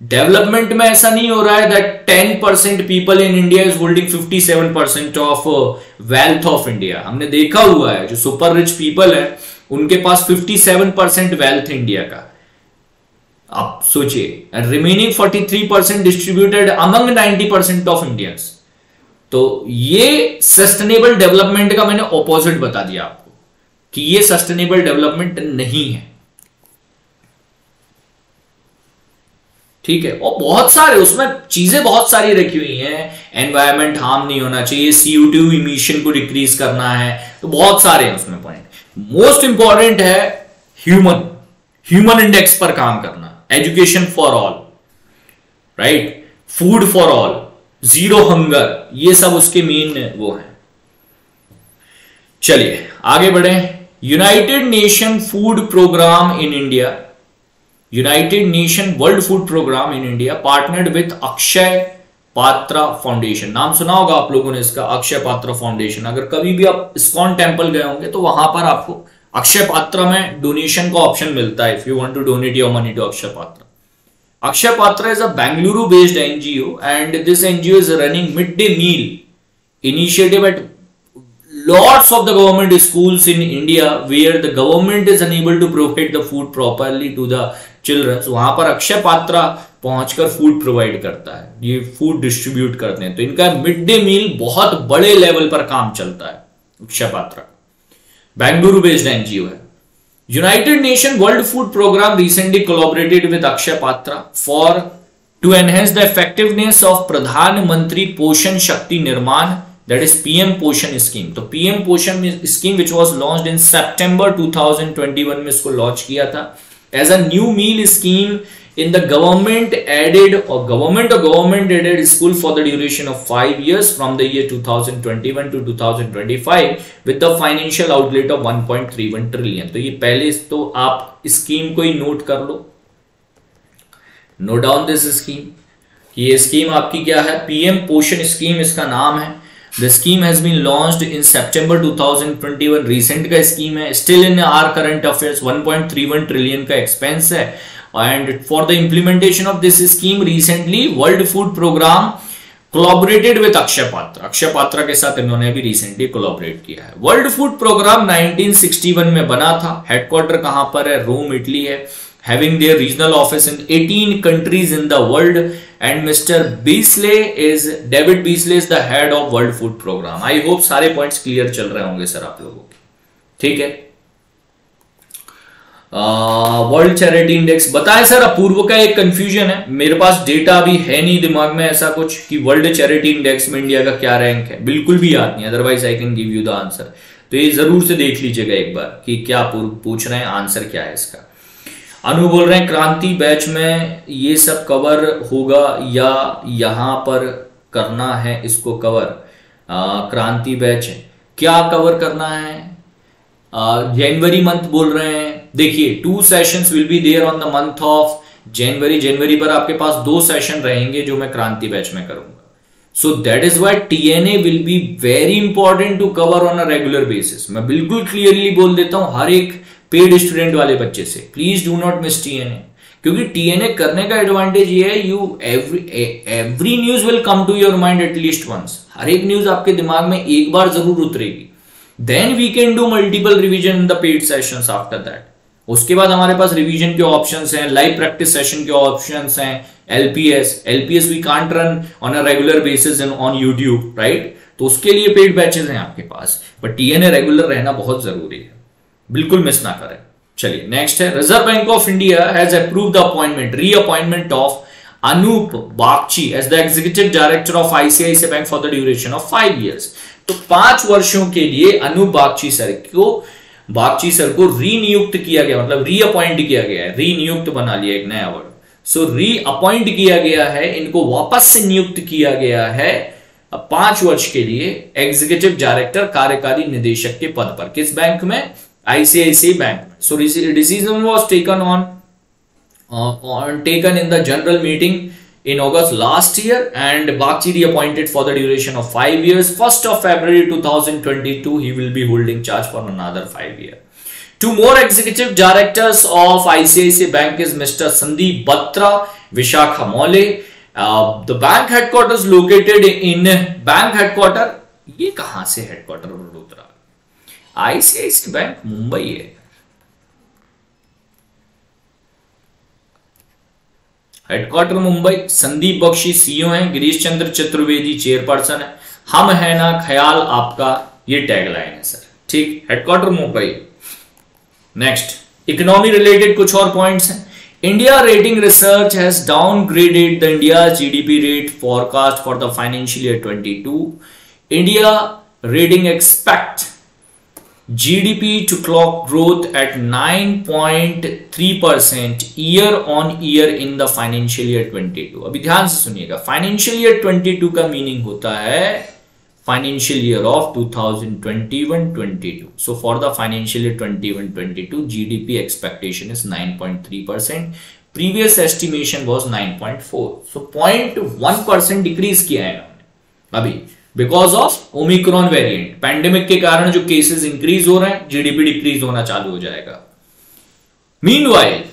development में ऐसा नहीं हो रहा है that ten percent people in India is holding fifty seven percent of wealth of India हमने देखा हुआ है, जो सुपर रिच पीपल है, उनके पास fifty seven percent wealth India का। आप सोचिए remaining forty three percent distributed among ninety percent of Indians तो ये सस्टेनेबल डेवलपमेंट का मैंने ऑपोजिट बता दिया आपको, कि ये सस्टेनेबल डेवलपमेंट नहीं है। ठीक है? और बहुत सारे, उसमें चीज़ें बहुत सारी रखी हुई हैं। एनवायरमेंट हार्म नहीं होना चाहिए सीयू टू इमिशन को डिक्रीज करना है तो बहुत सारे हैं उसमें पॉइंट मोस्ट इंपॉर्टेंट है ह्यूमन ह्यूमन इंडेक्स पर काम करना। Education for all right food for all zero hunger ये सब उसके मेन वो है। चलिए, आगे बढ़े। United Nation food programme in India United Nation World Food Programme in India partnered with Akshaya Patra foundation नाम सुना होगा आप लोगों ने इसका अक्षय पात्रा फाउंडेशन अगर कभी भी आप इस्कॉन टेंपल गए होंगे तो वहाँ पर आपको अक्षय पात्रा में डोनेशन का ऑप्शन मिलता है if you want to donate your money to Akshaya Patra Akshaya Patra is a Bengaluru based NGO and this NGO is running mid day meal initiative at lots of the government schools in India where the government is unable to provide the food properly to the childrens वहाँ पर अक्षय पात्रा पहुंचकर food provide करता है। ये food distribute करते हैं। तो इनका मिड डे मील बहुत बड़े लेवल पर काम चलता है अक्षय पात्रा बेंगलुरु बेस्ड एनजीओ है। United Nation World Food Programme recently collaborated with Akshaya Patra for to enhance the effectiveness of Pradhan Mantri Poshan Shakti Nirman that is PM Poshan scheme तो PM Poshan scheme which was launched in September 2021 में इसको launch किया था। As a new meal scheme in the government added or government or government added school for the duration of five years from the year 2021 to 2025 with the financial outlet of 1.31 trillion तो ये पहले तो आप scheme को ही note कर लो note down this scheme ये स्कीम आपकी क्या है पीएम पोषण स्कीम इसका नाम है The scheme has been launched in September 2021. Recent का scheme है. Still in our current affairs 1.31 trillion का expense है. And for the implementation of this scheme, recently World Food Program collaborated with Akshaya Patra Akshaya Patra के साथ इन्होंने भी recently कोलॉबरेट किया है वर्ल्ड फ़ूड प्रोग्राम 1961 में बना था हेडक्वार्टर कहाँ पर है रोम इटली है having their regional office in 18 countries in the world and Mr. Beasley is David Beasley is the head of World Food Program. I hope सारे points clear चल रहे होंगे सर आप लोगों के ठीक है वर्ल्ड चैरिटी इंडेक्स बताएँ सर, अपूर्व का एक कंफ्यूजन है। मेरे पास डेटा अभी है नहीं दिमाग में ऐसा कुछ कि वर्ल्ड चैरिटी इंडेक्स में इंडिया का क्या रैंक है। बिल्कुल भी याद नहीं otherwise I can give you the answer तो ये ज़रूर से देख लीजिएगा एक बार कि क्या पूछ रहे हैं आंसर क्या है इसका। अनु बोल रहे हैं, क्रांति बैच में ये सब कवर होगा या यहाँ पर करना है इसको कवर क्रांति बैच क्या कवर करना है? जनवरी मंथ बोल रहे हैं देखिए two sessions will be there on the month of January January पर आपके पास दो सेशन रहेंगे जो मैं क्रांति बैच में करूँगा। So that is why TNA will be very important to cover on a regular basis मैं बिल्कुल क्लियरली बोल देता हूँ हर एक पेड स्टूडेंट वाले बच्चे से please do not miss TNA क्योंकि टीएनए करने का एडवांटेज ये है you every every news will come to your mind at least once हर एक न्यूज़ आपके दिमाग में एक बार ज़रूर उतरेगी। Then we can do multiple revision in the paid session after that उसके बाद हमारे पास रिवीजन के ऑप्शंस हैं लाइव प्रैक्टिस सेशन के ऑप्शंस हैं LPS LPS we can't run on a regular basis on YouTube right तो उसके लिए पेड बैचेस हैं आपके पास बट टीएनए रेगुलर रहना बहुत ज़रूरी है। बिल्कुल मिस ना करें। चलिए नेक्स्ट है Reserve Bank of India has approve the appointment re appointment of Anup Bagchi as the executive director of ICICI Bank for the duration of five years तो पाँच वर्षों के लिए अनूप बागची सर को बागची सर को रीनियुक्त किया गया मतलब रीअपॉइंट किया गया है, रीनियुक्त बना लिया एक नया वर्ड सो री अपॉइंट किया गया है, इनको वापस से नियुक्त किया गया है पाँच वर्ष के लिए एग्जीक्यूटिव डायरेक्टर कार्यकारी निदेशक के पद पर। किस बैंक में? ICICI Bank so decision was taken on taken in the general meeting in August last year and Bakchi appointed for the duration of 5 years. 1st of February 2022 he will be holding charge for another 5 years. Two more executive directors of ICICI Bank is Mr. Sandeep Batra, Vishakha Mole. Uh, the bank headquarters located in bank headquarter ये कहां से headquarter Vadodara ICIC bank Mumbai है Headquarter Mumbai Sandeep Bakhshi CEO हैं Girish Chandra Chaturvedi chairperson है। हम है ना, ख्याल आपका, ये टैगलाइन है सर ठीक? Headquarter Mumbai next economy related कुछ और पॉइंट्स हैं। India rating research has downgraded the India GDP rate forecast for the financial year 22 India rating expect GDP to clock growth at 9.3 percent year on year in the financial year 22 अभी ध्यान से सुनिएगा financial year 22 का meaning होता है financial year of 2021-22 so for the financial year 21-22 GDP expectation is 9.3 percent previous estimation was 9.4 so 0.1 percent decrease किया है अभी because of Omicron variant pandemic के कारण जो केसेस इंक्रीज हो रहे हैं जीडीपी डिक्रीज होना चालू हो जाएगा। Meanwhile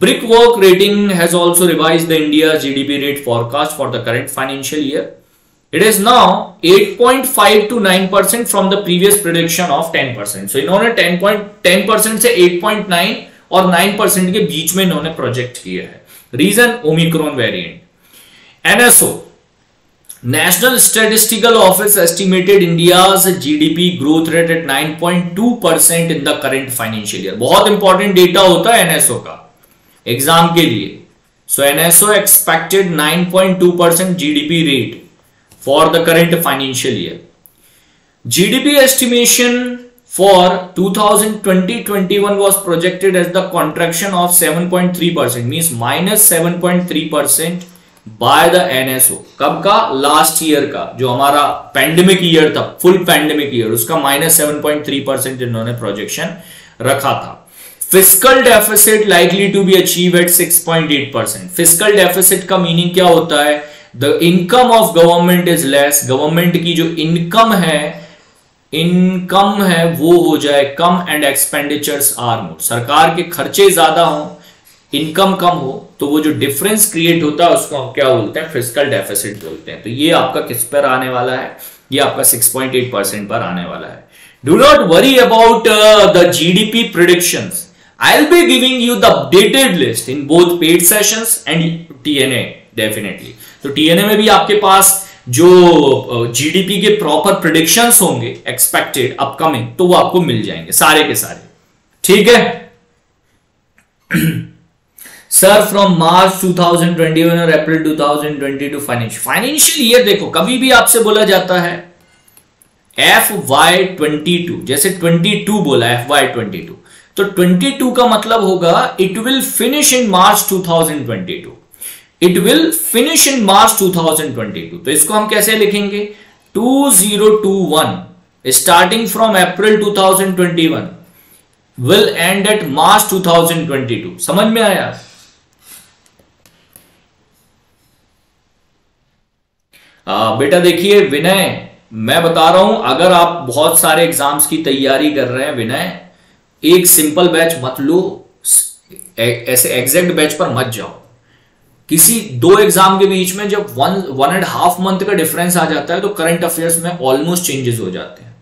Brickwork rating has also revise the India GDP rate forecast for the current financial year it is now 8.5 to 9 percent from the previous prediction of 10 percent so इन्होंने 10.10 percent से 8.9 और 9 परसेंट के बीच में इन्होंने प्रोजेक्ट किया है। Reason omicron variant NSO national statistical office estimated India GDP growth rate at 9.2 percent in the current financial year बहुत इंपॉर्टेंट डेटा होता है एनएसओ का। एग्ज़ाम के लिए। So NSO expected 9.2 percent G D P rate for the current financial year GDP estimation for two thousand twenty twenty one was projected as the contraction of 7.3 percent mean minus seven point three percent by the NSO कब का? Last year का, जो हमारा pandemic year था full pandemic year उसका minus seven point three percent इन्होंने projection रखा था। Physical deficit likely to be achieve at six point eight percent physical deficit का मीनिंग क्या होता है? The income of government is less government की जो इनकम है इनकम है, वो हो जाए कम एंड एक्सपेंडिचर्स आर मोर सरकार के खर्चे ज़्यादा हों इनकम कम हो तो वो जो डिफरेंस क्रिएट होता है उसको हम क्या बोलते हैं? फ़िज़िकल डेफिसिट बोलते हैं। तो ये आपका किस पर आने वाला है? ये आपका 6.8 परसेंट पर आने वाला है। Do not worry about the GDP prediction I will be giving you the updated list in both paid session and TNA definitely तो टीएनए में भी आपके पास जो जीडीपी uh, के प्रॉपर प्रिडिक्शंस होंगे एक्सपेक्टेड अपकमिंग तो वो आपको मिल जाएँगे सारे के सारे। ठीक है? सर फ्रॉम मार्च 2021 और अप्रैल 2022 फाइनेंशियल फाइनेंशियल ईयर देखो, कभी भी आपसे बोला जाता है एफ़ वाई ट्वेंटी टू जैसे ट्वेंटी टू बोला एफ़ वाई ट्वेंटी टू तो ट्वेंटी टू का मतलब होगा it will finish in March 2022 it will finish in March 2022 तो इसको हम कैसे लिखेंगे? 2021 starting from April 2021 will end at March 2022 समझ में आया? बेटा देखिए, विनय, मैं बता रहा हूँ, अगर आप बहुत सारे एग्ज़ाम्स की तैयारी कर रहे हैं, विनय, एक सिंपल बैच मत लो ऐसे एग्जैक्ट बैच पर मत जाओ। किसी दो एग्ज़ाम के बीच में जब one one and half month का डिफरेंस आ जाता है तो करंट अफेयर्स में ऑलमोस्ट चेंजेस हो जाते हैं।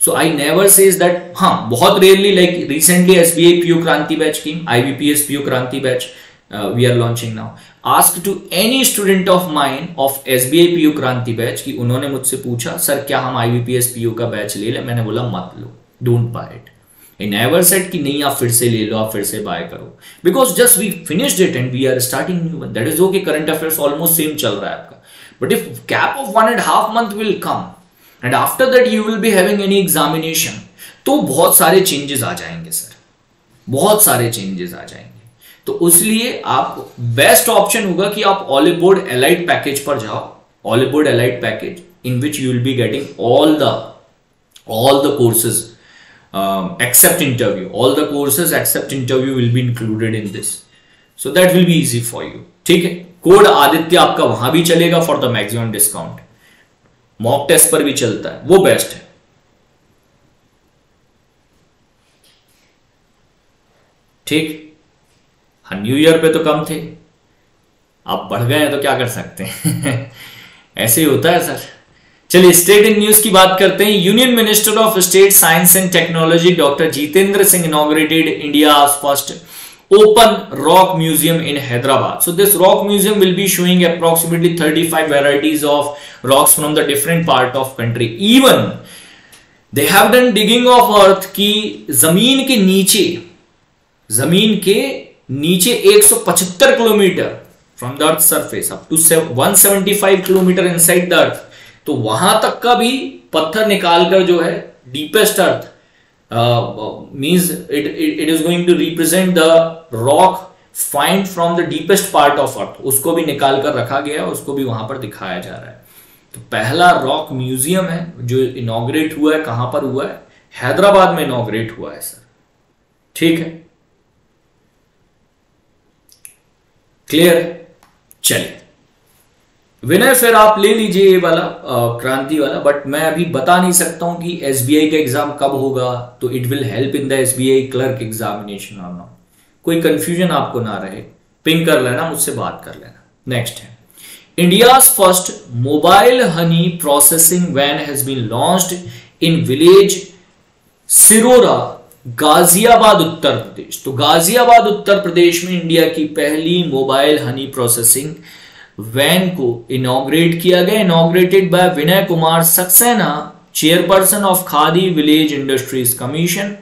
So I never says that हाँ बहुत rarely like recently S B I PO Kranti batch की IBPS PO Kranti batch we are launching now ask to any student of mind of S B I PO Kranti batch की उन्होंने मुझसे पूछा, sir, क्या हम IBPS PO का batch ले लें? मैंने बोला, मत लो don't buy it in ever set कि नहीं, आप फिर से ले लो, आप फिर से बाय करो। Because just we finished it and we are starting new one that is okay current affairs almost same चल रहा है आपका। But if cap of one and half month will come and after that you will be having any examination तो बहुत सारे changes आ जाएँगे sir बहुत सारे चेंजेस आ जाएँगे। तो उसलिए आप बेस्ट ऑप्शन होगा कि आप ऑलिबोर्ड एलाइट पैकेज पर जाओ। Oliveboard elite package in which you will be getting all the the courses um, except interview. All the courses except interview will be included in this. So that will be easy for you. ठीक है? Code Aditya आपका वहाँ भी चलेगा for the maximum discount mock test पर भी चलता है। वो बेस्ट है। ठीक? हाँ न्यू ईयर पे तो कम थे। आप बढ़ गए हैं तो क्या कर सकते हैं? ऐसे ही होता है सर। चलिए स्टेट इन न्यूज़ की बात करते हैं। Union minister of state science and technology doctor Jitendra Singh inaugurated India first open rock museum in Hyderabad so this rock museum will be showing approximately 35 five varieties of rocks from the different part of country even they have done digging of earth की, ज़मीन के नीचे, ज़मीन के नीचे 175 kilometre from the earth surface up to 175 kilometre inside the earth तो वहाँ तक का भी पत्थर निकालकर जो है deepest earth uh, it it is going to represent the rock find from the deepest part of earth. उसको भी निकाल कर रखा गया है उसको भी वहाँ पर दिखाया जा रहा है। तो पहला रॉक म्यूज़ियम है जो इनोग्रेट हुआ है कहाँ पर हुआ है? हैदराबाद में इनोग्रेट हुआ है सर ठीक है? क्लियर चलिए। विनय, फिर आप ले लीजिए ये वाला क्रांति वाला बट मैं अभी बता नहीं सकता हूँ कि एसबीआई का एग्ज़ाम कब होगा तो it will help in the SBI clerk examination और कोई कंफ्यूजन आपको ना रहे। पिंग कर लेना, मुझसे बात कर लेना। नेक्स्ट है। India first mobile honey processing van has been launched in village Sirora Ghaziabad Uttar Pradesh. तो गाजियाबाद उत्तर प्रदेश में इंडिया की पहली मोबाइल हनी प्रोसेसिंग वैन को इनोग्रेट किया गया। Inaugurated by Vinay Kumar Saxena chairperson of Khadi village industries commission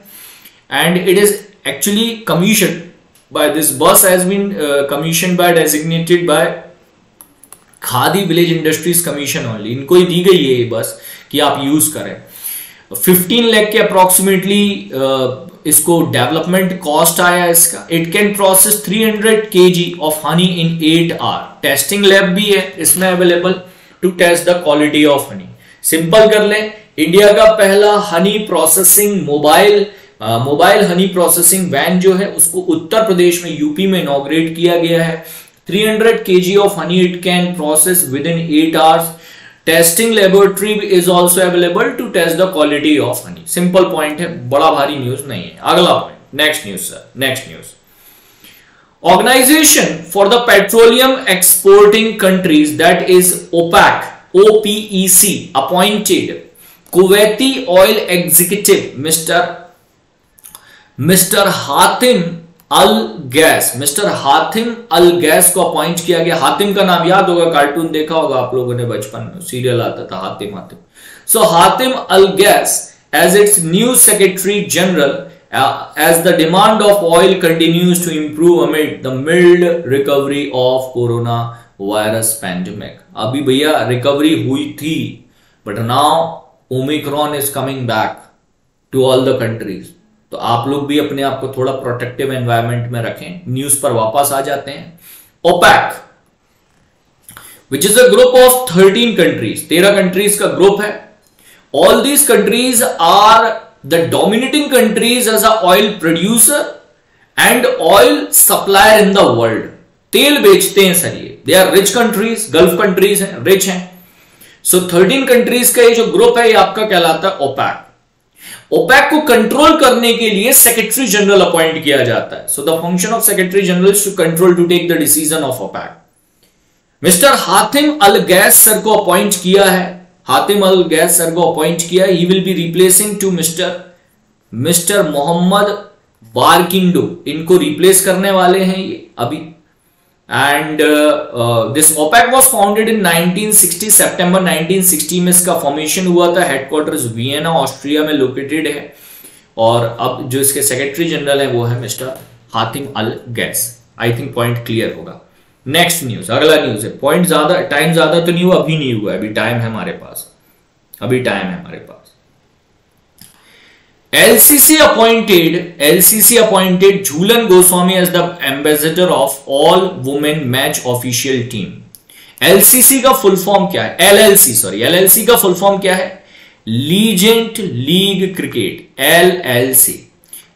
and it is actually commission this bus has been uh, commissioned by designated by Khadi village industries commission only इनको ही दी गई है ये bus कि आप use करें। 15 लाख के अप्रोक्सीमेटली इसको डेवलपमेंट कॉस्ट आया इसका। It can process 300 KG of honey in 8 hour testing lab भी है, इसमें available to test the quality of honey simple कर लें इंडिया का पहला honey processing mobile mobile honey processing van जो है, उसको उत्तर प्रदेश में यूपी में इनोग्रेट किया गया है। 300 of honey it can process within 8 hours. Testing laboratory is also available to test the quality of honey simple point है, बड़ा भारी न्यूज़ नहीं है। अगला point next news sir next news organization for the petroleum exporting countries that is OPEC OPEC appointed Kuwaiti oil executive mister mister Haitham Al Ghais mister Haitham Al Ghais को appoint किया गया। Hatim का नाम याद होगा cartoon देखा होगा आप लोगों ने बचपन में सीरियल आता था Hatim Hatim. So so, Haitham Al Ghais as its new secretary general as the demand of oil continues to improve amid the mild recovery of corona virus pandemic अभी भैया रिकवरी हुई थी but now Omicron is coming back to all the countries तो आप लोग भी अपने आप को थोड़ा प्रोटेक्टिव एनवायरमेंट में रखें न्यूज़ पर वापस आ जाते हैं। OPEC which is a group of thirteen countries तेरह कंट्रीज़ का ग्रुप है। All these countries are the dominating countries as a oil producer and oil supplier in the world तेल बेचते हैं सर ये। They are rich countries gulf countries हैं rich हैं। So thirteen countries का ये जो ग्रुप है, ये आपका कहलाता है ओपैक ओपैक को कंट्रोल करने के लिए सेक्रेटरी जनरल अपॉइंट किया जाता है। So the function of secretary general to control to take the decision of OPEC mister Haitham Al Ghais sir को अपॉइंट किया है। हातिम अल गैस सर को अपॉइंट किया ही। Will be replacing to mister mister Mohammed Barkindo इनको replace करने वाले हैं ये। अभी and this OPEC was founded in 1960 सितंबर 1960 में इसका फॉर्मेशन हुआ था। हेडक्वार्टर्स वियना ऑस्ट्रिया में लोकेटेड है। और अब जो इसके सेक्रेटरी जनरल है, वो है mister Haitham Al Ghais I think point clear होगा। नेक्स्ट न्यूज़ अगला न्यूज़ है। पॉइंट ज़्यादा टाइम ज़्यादा तो नहीं हुआ, अभी नहीं हुआ अभी टाइम है हमारे पास। अभी टाइम है हमारे पास। LCC appointed LCC appointed Jhulan Goswami as the ambassador of all women match official team. LCC का फुल फॉर्म क्या है? LLC सॉरी LLC का फुल फॉर्म क्या है? Legend league cricket LLC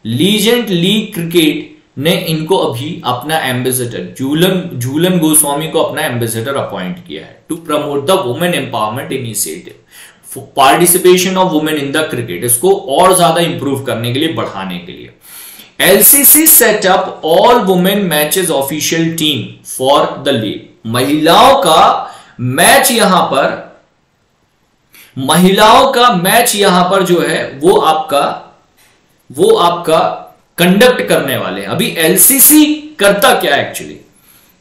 legend league cricket ने इनको अभी अपना एम्बेसडर झूलन झूलन गोस्वामी को अपना एम्बेसडर अपॉइंट किया है to promote the women empowerment initiative participation of women in the cricket इसको और ज़्यादा इंप्रूव करने के लिए, बढ़ाने के लिए। LCC setup all women matches official team for the league महिलाओं का मैच यहाँ पर, महिलाओं का मैच यहाँ पर जो है, वो आपका वो आपका कंडक्ट करने वाले हैं। अभी एलसीसी करता क्या actually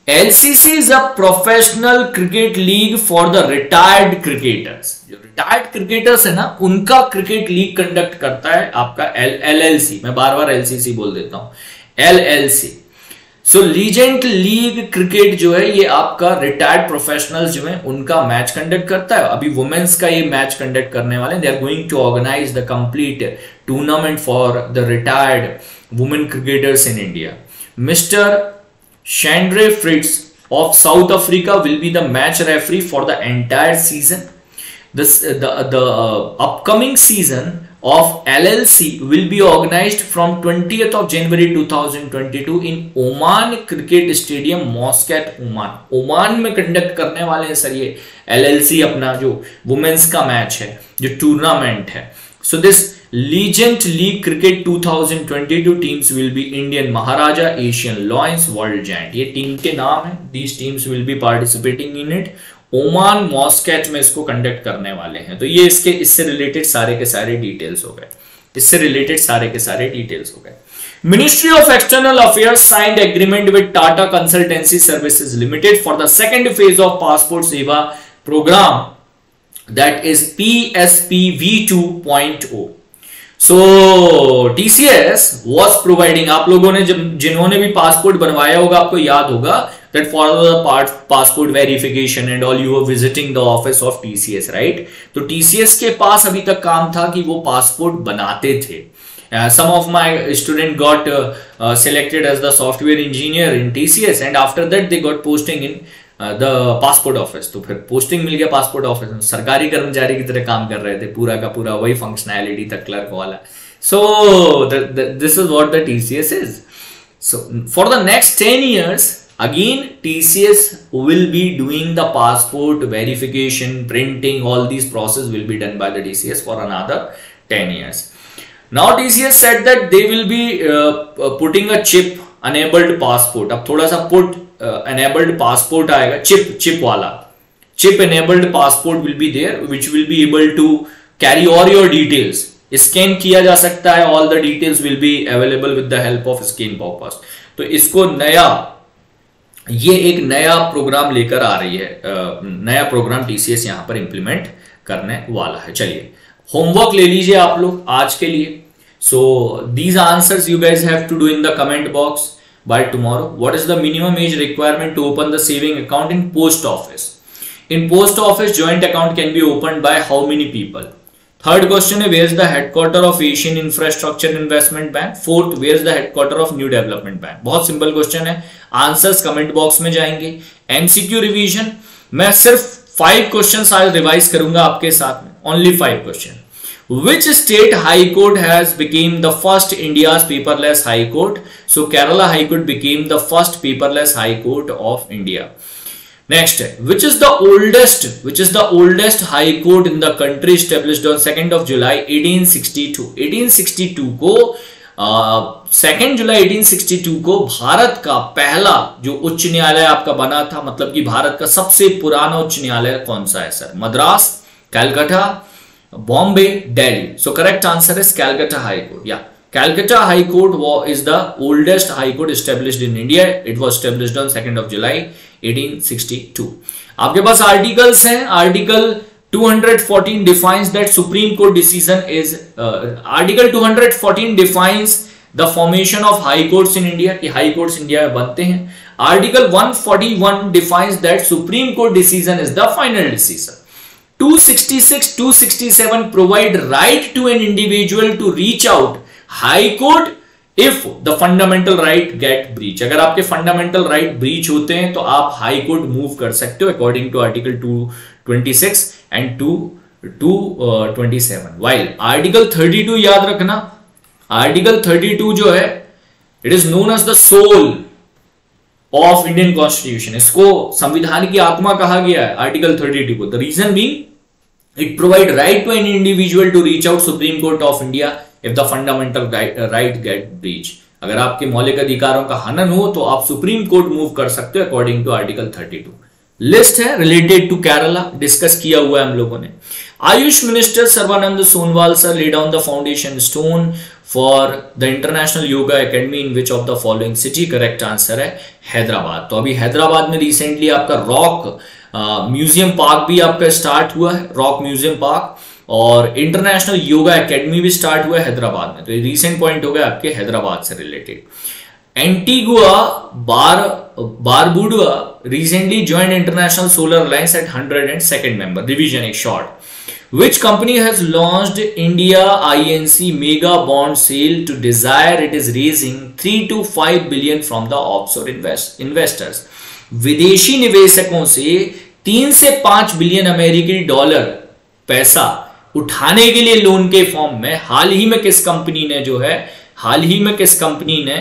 LCC is a professional cricket league for the retired cricketers जो रिटायर्ड क्रिकेटर्स है ना, उनका क्रिकेट लीग कंडक्ट करता है आपका एल एल सी मैं बार बार एलसीसी बोल देता हूँ. L L C so legend league cricket जो है, ये आपका रिटायर्ड प्रोफेशनल्स जो है, उनका मैच कंडक्ट करता है. अभी वुमेन्स का ये मैच कंडक्ट करने वाले they are going to organize the complete tournament for the retired women cricketers in India mister Shandre Fritz of South Africa will be the match referee for the entire season. This, uh, the the uh, upcoming season of LLC will be organized from 20th of January 2022 in Oman Cricket Stadium Muscat Oman Oman में conduct करने वाले हैं sir ये LLC अपना जो women's का match है जो टूर्नामेंट है so this Legend League Cricket 2022 teams will be Indian Maharaja, Asian Lions, World Giant. ये टीम के नाम है। These teams will be participating in it. Oman Muscat में इसको कंडक्ट करने वाले हैं। तो ये इसके इससे रिलेटेड सारे के सारे डिटेल्स हो गए। इससे रिलेटेड सारे के सारे डिटेल्स हो गए। Ministry of external affairs signed agreement with Tata consultancy services limited for the second phase of passport Seva programme that is P S P V two point O so TCS was providing आप लोगों ने जब, जिन्होंने भी passport बनवाया होगा, आपको याद होगा that for the part passport verification and all you are visiting the office of TCS right तो टीसीएस के पास अभी तक काम था कि वो पासपोर्ट बनाते थे। Some of my student got selected as the software engineer in TCS and after that they got posting in the passport office तो फिर पोस्टिंग मिल गया पासपोर्ट ऑफ़िस में। सरकारी कर्मचारी की तरह काम कर रहे थे। पूरा का पूरा वही फंक्शनैलिटी था क्लर्क वाला। So this is what the T C S is so for the next ten years again T C S will be doing the passport verification printing all these process will be done by the T C S for another ten years now T C S said that they will be putting a chip enabled passport अब थोड़ा सा put enabled passport आएगा, chip chip वाला। Chip enabled passport will be there, which will be able to carry all your details. Scan किया जा सकता है all the details will be available with the help of scan poppers तो इसको नया, ये एक नया प्रोग्राम लेकर आ रही है नया प्रोग्राम टीसीएस यहाँ पर इंप्लीमेंट करने वाला है। चलिए होमवर्क ले लीजिए आप लोग आज के लिए। So these answers you guys have to do in the comment box by tomorrow. What is the minimum age requirement to open the saving account in post office? In post office, joint account can be opened by how many people? Question है where is the headquarter of Asian infrastructure investment bank fourth where is the headquarter of new development bank बहुत simple question है। Answers comment box में जाएँगे। MCQ revision मैं सिर्फ़ five question आज revise करूँगा आपके साथ में। Only five question which state high court has became the first india's paperless high court so kerala high court became the first paperless high court of india Next, which is the oldest, which is the oldest high court in the country established on 2nd of July 1862. 1862 को second जुलाई 1862 को भारत का पहला जो उच्च न्यायालय आपका बना था मतलब कि भारत का सबसे पुराना उच्च न्यायालय कौन सा है sir Madras Calcutta Bombay Delhi so correct answer is Calcutta high court या Calcutta High Court is the oldest High Court established in India. It was established on 2nd of July 1862. आपके पास आर्टिकल्स हैं article 214 defines that Supreme Court decision is uh, Article 214 defines the formation of high courts in India कि high courts India में बनते हैं Article 141 defines that Supreme Court decision is the final decision 266 267 provide right to an individual to reach out high court if the fundamental right get breach अगर आपके fundamental right breach होते हैं तो आप high court move कर सकते हो according to article 226 and 2 227 while article 32 याद रखना आर्टिकल 32 जो है it is known as the soul of Indian constitution इसको संविधान की आत्मा कहा गया है आर्टिकल 32 को। The reason be it provide right to an individual to reach out supreme court of India if the fundamental right get breach अगर आपके मौलिक अधिकारों का हनन हो तो आप सुप्रीम कोर्ट मूव कर सकते हो अकॉर्डिंग टू आर्टिकल 32 लिस्ट है रिलेटेड टू केरला डिस्कस किया हुआ है हम लोगों ने। AYUSH minister Sarbananda Sonowal sir lay down the foundation stone for the international yoga academy in which of the following city correct answer है हैदराबाद तो अभी हैदराबाद में रिसेंटली आपका रॉक म्यूज़ियम पार्क भी आपका स्टार्ट हुआ है रॉक म्यूज़ियम पार्क और इंटरनेशनल योगा एकेडमी भी स्टार्ट हुआ हैदराबाद में. तो ये रिसेंट पॉइंट हो गया आपके हैदराबाद से related Antigua bar Barbuda recently join international solar alliance at hundred and second member revision एक short which company has launched India INC mega bond sale to desire it is raising three two five billion from the offshore investors विदेशी निवेशकों से तीन से पाँच billion अमेरिकी dollar पैसा उठाने के लिए लोन के फॉर्म में हाल ही में किस कंपनी ने जो है, हाल ही में किस कंपनी ने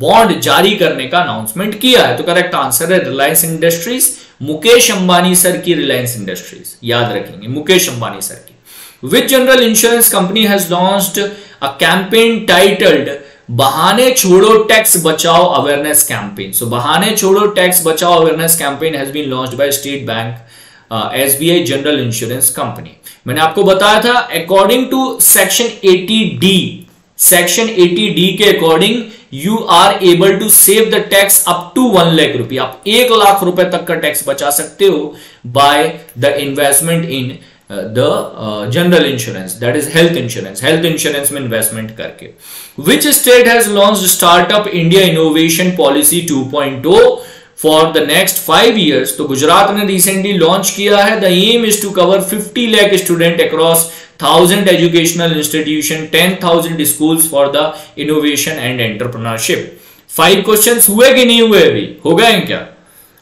बॉन्ड जारी करने का अनाउंसमेंट किया है? तो करेक्ट आंसर है रिलायंस इंडस्ट्रीज़ मुकेश अंबानी सर की रिलायंस इंडस्ट्रीज़ याद रखेंगे, मुकेश अंबानी सर की। Which general insurance company has launched a campaign titled बहाने छोड़ो टैक्स बचाओ अवेयरनेस कैंपेन सो बहाने छोड़ो टैक्स बचाओ awareness campaign has been launched by state bank S B I general insurance company मैंने आपको बताया था according to section eighty D section eighty D के according you are able to save the tax up to one lakh रुपया आप एक लाख रुपए तक का टैक्स बचा सकते हो by the investment in the general insurance that is health insurance health insurance में इन्वेस्टमेंट करके। Which state has launch startup India innovation policy 2.0 for the next five years तो गुजरात ने रिसेंटली लॉन्च किया है। The aim is to cover 50 lakh student across Thousand educational institution ten thousand schools for the innovation and entrepreneurship five questions हुए कि नहीं हुए अभी हो गए क्या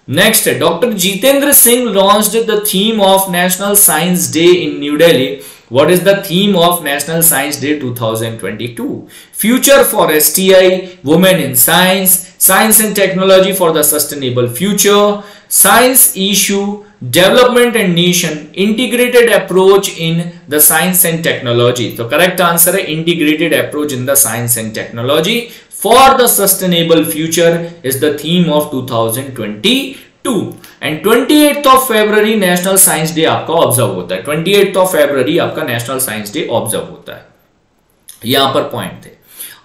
नेक्स्ट है doctor Jitendra Singh launched the theme of national science day in New Delhi What is the theme of National Science Day 2022? Future for STI, Women in Science, Science and Technology for the Sustainable Future, Science Issue, Development and Nation, Integrated Approach in the Science and Technology. So correct answer is Integrated Approach in the Science and Technology for the Sustainable Future is the theme of 2022. And twenty eight of February national science day आपका observe होता है twenty eight of February आपका national science day observe होता है यहाँ पर point थे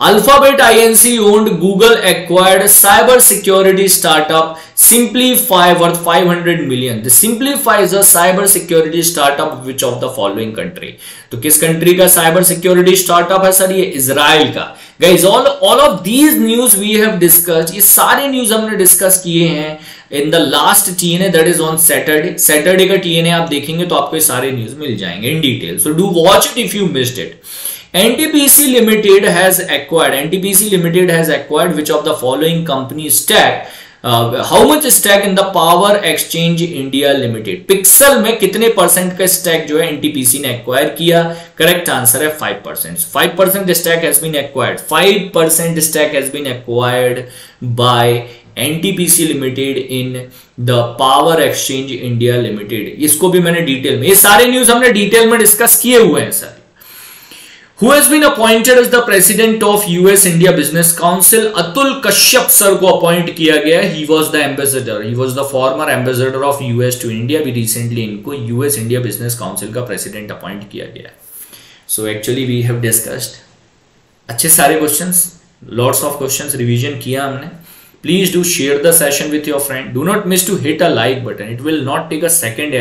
Alphabet INC owned Google acquired cyber security startup Simplify worth 500 million. The Simplify is a cyber security startup which of the following country? तो किस country का cyber security startup है sir ये इसराइल का guys all all of these news we have discuss ये सारे news हमने discuss किए हैं in the last TNA that is on Saturday Saturday का टीएनए आप देखेंगे तो आपको सारे न्यूज़ मिल जाएँगे in detail so do watch it if you missed it NTPC Limited has acquired NTPC Limited has acquired which of the following company stack? How much stack in the power exchange India limited pixel में कितने percent का stack जो है NTPC ने acquire किया? Correct answer है five percent five percent stack has been acquired five percent stack has been acquired by NTPC limited in the power exchange India limited इसको भी मैंने डिटेल में, ये सारे न्यूज़ हमने डिटेल में डिस्कस किए हुए हैं sir who has been appointed as the president of US India Business Council Atul Kashyap sir को अपॉइंट किया गया he was the ambassador he was the former ambassador of US to India भी recently इनको US India Business Council का president appoint किया गया so actually we have discussed अच्छे सारे questions lots of questions revision किया हमने please do share the session with your friend do not miss to hit a like button it will not take a second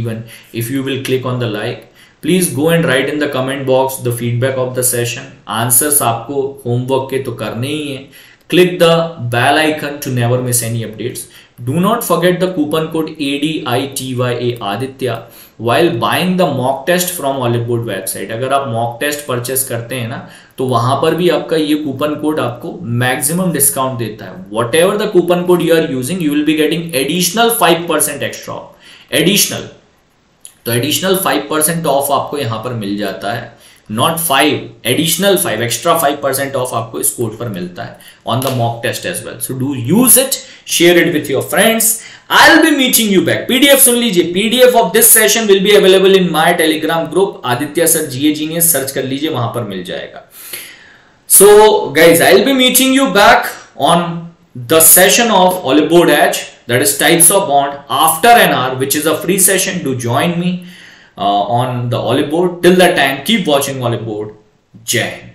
even if you will click on the like please go and write in the comment box the feedback of the session answers आपको homework के तो करने ही है। Click the bell icon to never miss any updates do not forget the coupon code A D I T Y A Aditya while buying the mock test from Hollywood website अगर आप mock test purchase करते हैं ना तो वहाँ पर भी आपका ये कूपन कोड आपको मैक्सिमम डिस्काउंट देता है। Whatever the coupon code you are using you will be getting additional five percent extra additional तो एडिशनल फाइव परसेंट ऑफ़ आपको यहाँ पर मिल जाता है। Not five additional five extra five percent off आपको इस कोड पर मिलता है। On the mock test as well so do use it share it with your friends I will be meeting you back PDF सुन लीजिए। PDF of this session will be available in my telegram group Aditya sir GA genius search कर लीजिए, वहाँ पर मिल जाएगा। So guys I will be meeting you back on the session of Oliveboard H that is types of bond after an hour which is a free session. Do join me uh, on the olive board till that time keep watching olive board jai